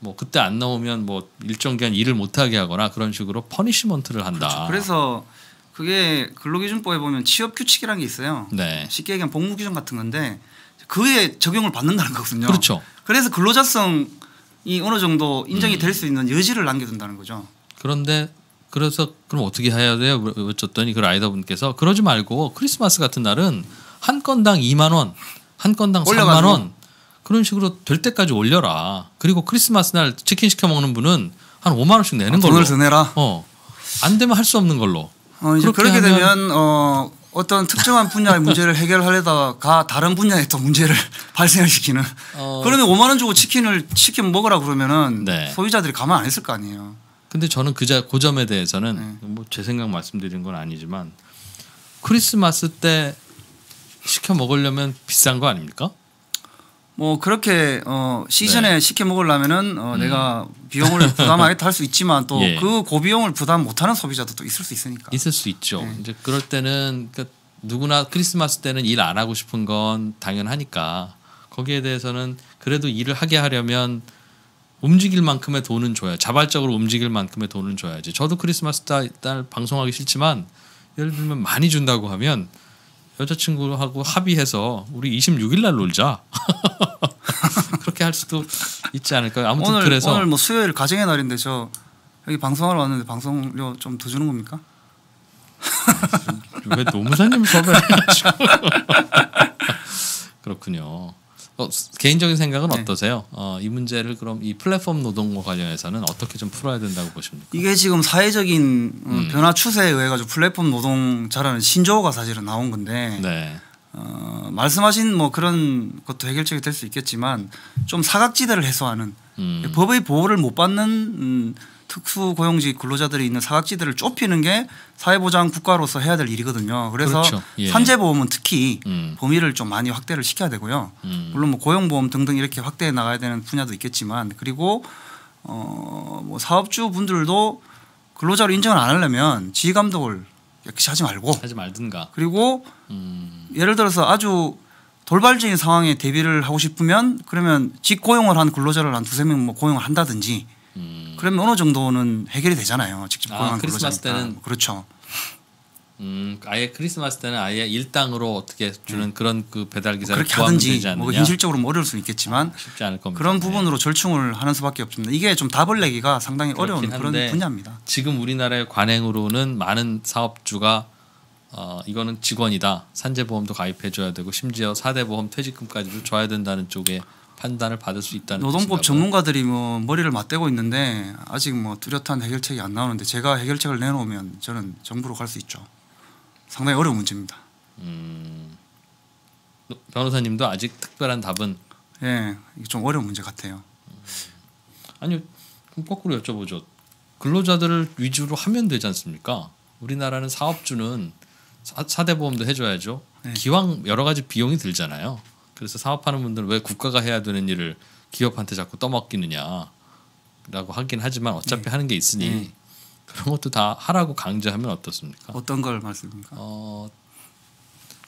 뭐 그때 안 나오면 뭐 일정 기간 일을 못 하게 하거나 그런 식으로 punishment를 한다. 그렇죠. 그래서 그게 근로기준법에 보면 취업 규칙이라는 게 있어요. 네. 쉽게 얘기하면 복무 규정 같은 건데 그에 적용을 받는다는 거거든요. 그렇죠. 그래서 근로자성이 어느 정도 인정이 음. 될수 있는 여지를 남겨둔다는 거죠. 그런데 그래서 그럼 어떻게 해야 돼요? 여쭸더니 그 라이더 분께서 그러지 말고 크리스마스 같은 날은 한 건당 2만 원, 한 건당 3만 올려가지고. 원 그런 식으로 될 때까지 올려라. 그리고 크리스마스 날 치킨 시켜 먹는 분은 한 5만 원씩 내는 아, 걸로. 돈을 더 내라. 어. 안 되면 할 수 없는 걸로. 어, 이제 그렇게 그렇게 되면 어 어떤 특정한 분야의 문제를 해결하려다가 다른 분야에 또 문제를 발생을 시키는 어. 그러면 5만 원 주고 치킨을 치킨 먹으라 그러면은 네. 소비자들이 가만 안 있을 거 아니에요. 근데 저는 그자 그 점에 대해서는 네. 뭐제 생각 말씀드린 건 아니지만 크리스마스 때 시켜 먹으려면 비싼 거 아닙니까? 뭐 그렇게 어 시즌에 네. 시켜 먹으려면은 어 내가 비용을 부담하겠다 할 수 있지만 또 음. 예. 그 고비용을 부담 못하는 소비자도 또 있을 수 있으니까. 있을 수 있죠. 네. 이제 그럴 때는 그러니까 누구나 크리스마스 때는 일 안 하고 싶은 건 당연하니까 거기에 대해서는 그래도 일을 하게 하려면 움직일 만큼의 돈은 줘야 자발적으로 움직일 만큼의 돈은 줘야지. 저도 크리스마스 달, 달 방송하기 싫지만 예를 들면 많이 준다고 하면 여자친구하고 합의해서 우리 26일 날 놀자. 그렇게 할 수도 있지 않을까요? 아무튼 오늘 그래서 오늘 뭐 수요일 가정의 날인데 저 여기 방송하러 왔는데 방송료 좀 더 주는 겁니까? 왜 노무사님 섭외해가지고 그렇군요. 어, 개인적인 생각은 네. 어떠세요? 어, 이 문제를 그럼 이 플랫폼 노동과 관련해서는 어떻게 좀 풀어야 된다고 보십니까? 이게 지금 사회적인 어, 음. 변화 추세에 의해 가지고 플랫폼 노동자라는 신조어가 사실은 나온 건데 네, 어, 말씀하신 뭐 그런 것도 해결책이 될 수 있겠지만 좀 사각지대를 해소하는 음, 법의 보호를 못 받는 음, 특수 고용직 근로자들이 있는 사각지대를 좁히는 게 사회보장 국가로서 해야 될 일이거든요. 그래서 그렇죠. 예. 산재보험은 특히 음, 범위를 좀 많이 확대를 시켜야 되고요. 음, 물론 뭐 고용보험 등등 이렇게 확대해 나가야 되는 분야도 있겠지만 그리고 어뭐 사업주 분들도 근로자로 인정을 안 하려면 지휘 감독을 역시 하지 말고 하지 말든가. 그리고 음, 예를 들어서 아주 돌발적인 상황에 대비를 하고 싶으면 그러면 직고용을 한 근로자를 한 두세 명 뭐 고용을 한다든지 음, 그러면 어느 정도는 해결이 되잖아요. 직접 아, 고용한 크리스마스 근로자니까. 때는 그렇죠. 음, 아예 크리스마스 때는 아예 일당으로 어떻게 주는 그런 그 배달 기사를 네. 그렇게 하든지? 뭐 현실적으로 뭐 어려울 수는 있겠지만 쉽지 않을 겁니다. 그런 네. 부분으로 절충을 하는 수밖에 없습니다. 이게 좀 답을 내기가 상당히 어려운 그런 분야입니다. 지금 우리나라의 관행으로는 많은 사업주가 어, 이거는 직원이다. 산재보험도 가입해줘야 되고 심지어 사대 보험 퇴직금까지도 줘야 된다는 쪽에 판단을 받을 수 있다는 노동법. 전문가들이 뭐 머리를 맞대고 있는데 아직 뭐 뚜렷한 해결책이 안 나오는데 제가 해결책을 내놓으면 저는 정부로 갈 수 있죠. 상당히 어려운 문제입니다. 음, 변호사님도 아직 특별한 답은 예, 좀 어려운 문제 같아요. 아니요. 그럼 거꾸로 여쭤보죠. 근로자들을 위주로 하면 되지 않습니까? 우리나라는 사업주는 사, 사대보험도 해줘야죠. 네. 기왕 여러 가지 비용이 들잖아요. 그래서 사업하는 분들은 왜 국가가 해야 되는 일을 기업한테 자꾸 떠맡기느냐라고 하긴 하지만 어차피 하는 게 있으니 네. 그런 것도 다 하라고 강제하면 어떻습니까? 어떤 걸 말씀입니까? 어,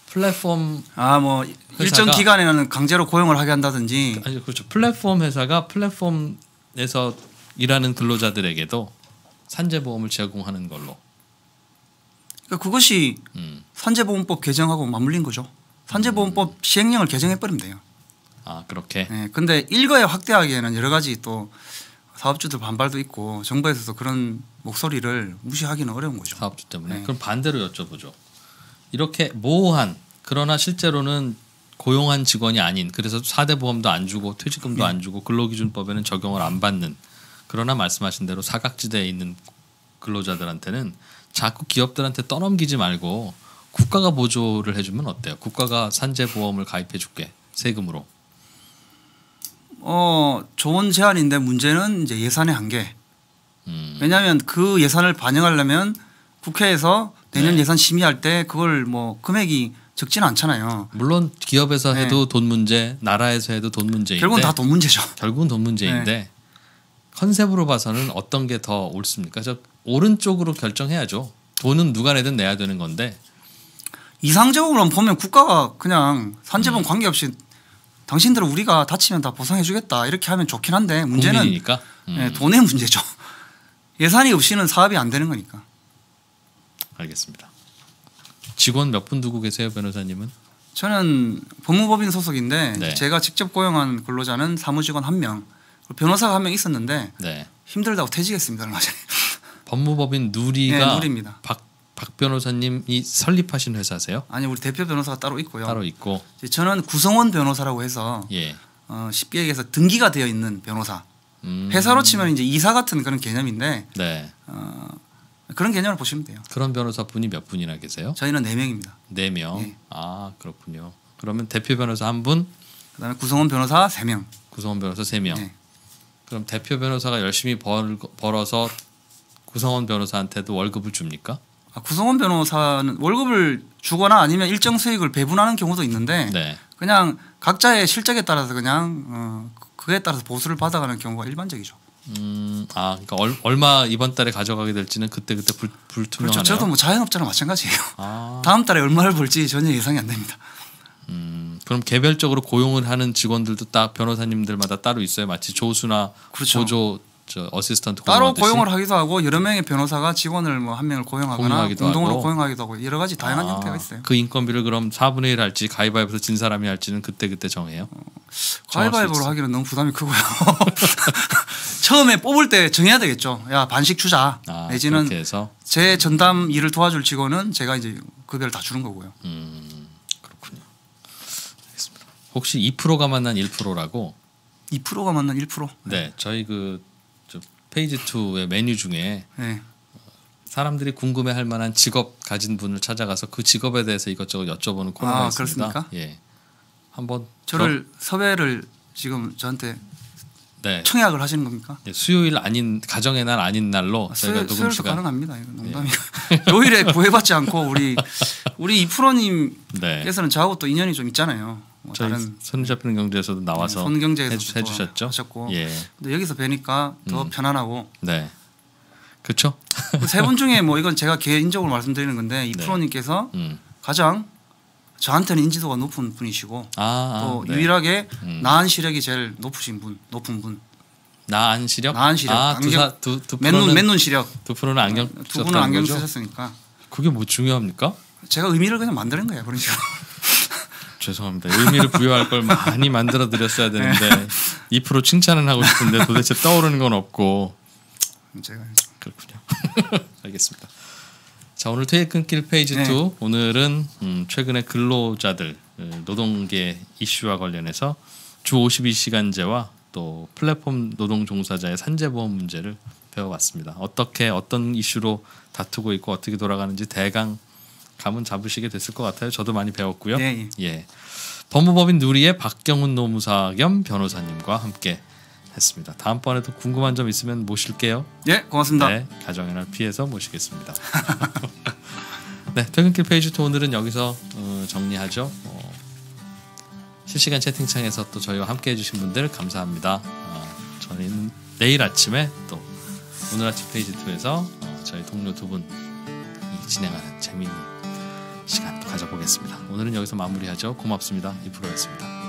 플랫폼 아뭐 일정 기간에는 강제로 고용을 하게 한다든지 아니 그렇죠. 플랫폼 회사가 플랫폼에서 일하는 근로자들에게도 산재보험을 제공하는 걸로. 그러니까 그것이 음. 산재보험법 개정하고 맞물린 거죠. 산재보험법 시행령을 개정해 버리면 돼요. 아 그렇게. 예, 근데 일거에 확대하기에는 여러 가지 또 사업주들 반발도 있고 정부에서도 그런 목소리를 무시하기는 어려운 거죠. 사업주 때문에. 네. 그럼 반대로 여쭤보죠. 이렇게 모호한 그러나 실제로는 고용한 직원이 아닌 그래서 사대 보험도 안 주고 퇴직금도 네. 안 주고 근로기준법에는 적용을 안 받는 그러나 말씀하신 대로 사각지대에 있는 근로자들한테는 자꾸 기업들한테 떠넘기지 말고 국가가 보조를 해주면 어때요? 국가가 산재보험을 가입해줄게 세금으로. 어 좋은 제안인데 문제는 이제 예산의 한계. 음. 왜냐하면 그 예산을 반영하려면 국회에서 내년 네. 예산 심의할 때 그걸 뭐 금액이 적지는 않잖아요. 물론 기업에서 네. 해도 돈 문제, 나라에서 해도 돈 문제인데 결국은 다 돈 문제죠. 결국은 돈 문제인데 네. 컨셉으로 봐서는 어떤 게 더 옳습니까? 저 오른쪽으로 결정해야죠. 돈은 누가 내든 내야 되는 건데 이상적으로 보면 국가가 그냥 산재보험 음. 관계없이 당신들은 우리가 다치면 다 보상해주겠다 이렇게 하면 좋긴 한데 문제는 국민이니까. 음, 예, 돈의 문제죠. 예산이 없이는 사업이 안 되는 거니까. 알겠습니다. 직원 몇 분 두고 계세요, 변호사님은? 저는 법무법인 소속인데 네. 제가 직접 고용한 근로자는 사무직원 한 명, 변호사가 한 명 있었는데 네. 힘들다고 퇴직했습니다 얼마 전에. 법무법인 네, 누리가 누리입니다. 박, 박 변호사님이 설립하신 회사세요? 아니 우리 대표 변호사가 따로 있고요. 따로 있고 저는 구성원 변호사라고 해서 예. 어, 쉽게 얘기해서 등기가 되어 있는 변호사. 음, 회사로 치면 이제 이사 같은 그런 개념인데 네. 어, 그런 개념을 보시면 돼요. 그런 변호사 분이 몇 분이나 계세요? 저희는 네 명입니다. 네 명. 네. 아 그렇군요. 그러면 대표 변호사 한 분, 그다음에 구성원 변호사 세 명. 구성원 변호사 세 명. 네. 그럼 대표 변호사가 열심히 벌, 벌어서 구성원 변호사한테도 월급을 줍니까? 아, 구성원 변호사는 월급을 주거나 아니면 일정 수익을 배분하는 경우도 있는데 네. 그냥 각자의 실적에 따라서 그냥 어, 그에 따라서 보수를 받아가는 경우가 일반적이죠. 음, 아, 그러니까 얼, 얼마 이번 달에 가져가게 될지는 그때 그때 불, 불투명하네요. 그렇죠. 저도 뭐 자영업자랑 마찬가지예요. 아, 다음 달에 얼마를 벌지 전혀 예상이 안 됩니다. 음, 그럼 개별적으로 고용을 하는 직원들도 딱 변호사님들마다 따로 있어요. 마치 조수나 그렇죠. 보조 저 어시스턴트 따로? 고용을 하기도 하고 여러 명의 변호사가 직원을 뭐 한 명을 고용하거나 공동으로 하고. 고용하기도 하고 여러 가지 다양한 아, 형태가 있어요. 그 인건비를 그럼 4분의 1 할지 가위바위보에서 진 사람이 할지는 그때 그때 정해요. 가위바위보로 정할 수 하기는 너무 부담이 크고요. 처음에 뽑을 때 정해야 되겠죠. 야 반씩 주자. 아, 내지는 제 전담 일을 도와줄 직원은 제가 이제 급여를 다 주는 거고요. 음, 그렇군요. 알겠습니다. 혹시 2%가 만난 1%라고 2%가 만난 1%. 네, 저희 그저 페이지 2의 메뉴 중에 네. 사람들이 궁금해할 만한 직업 가진 분을 찾아가서 그 직업에 대해서 이것저것 여쭤보는 코너가 아, 있습니다. 그렇습니까? 예, 한번 저를 섭외를 지금 저한테 저- 네 청약을 하시는 겁니까? 예, 수요일 아닌 가정의 날 아닌 날로 아, 저희가 수요, 녹음 시간 예. 가능합니다. 이거 농담이고 요일에 구애받지 않고 우리 우리 이 프로님께서는 네 저하고 또 인연이 좀 있잖아요. 뭐 다른 손 잡히는 경제에서도 나와서 네, 손 경제에서 해주, 해주 셨죠. 하셨고 예, 근데 여기서 뵈니까 더 음. 편안하고 네, 그렇죠. 세 분 중에 뭐 이건 제가 개인적으로 말씀드리는 건데 이 네. 프로님께서 음. 가장 저한테는 인지도가 높은 분이시고 아, 또 아, 네. 유일하게 음. 나한 시력이 제일 높으신 분, 높은 분. 나안 시력? 나안 시력. 아, 안경- 두사 두두 맨눈 맨눈 시력. 두 프로는 안경 두 분은 안경 거죠? 쓰셨으니까 그게 뭐 중요합니까? 제가 의미를 그냥 만드는 거예요. 그런 식으로. 죄송합니다. 의미를 부여할 걸 많이 만들어 드렸어야 되는데 2% 칭찬은 하고 싶은데 도대체 떠오르는 건 없고 제가 그렇군요. 알겠습니다. 자 오늘 퇴근길 페이지 네. 2 오늘은 음, 최근에 근로자들 어, 노동계 이슈와 관련해서 주 52시간제와 또 플랫폼 노동 종사자의 산재보험 문제를 배워봤습니다. 어떻게 어떤 이슈로 다투고 있고 어떻게 돌아가는지 대강 감은 잡으시게 됐을 것 같아요. 저도 많이 배웠고요. 예, 예. 예. 법무법인 누리의 박경훈 노무사 겸 변호사님과 함께 했습니다. 다음번에도 궁금한 점 있으면 모실게요. 예, 고맙습니다. 네, 가정의 날 피해서 모시겠습니다. 네, 퇴근길 페이지 2 오늘은 여기서 어, 정리하죠. 어, 실시간 채팅창에서 또 저희와 함께 해주신 분들 감사합니다. 어, 저희는 내일 아침에 또 오늘 아침 페이지 2에서 어, 저희 동료 두 분이 진행하는 재미있는 시간 또 가져보겠습니다. 오늘은 여기서 마무리하죠. 고맙습니다. 이프로였습니다.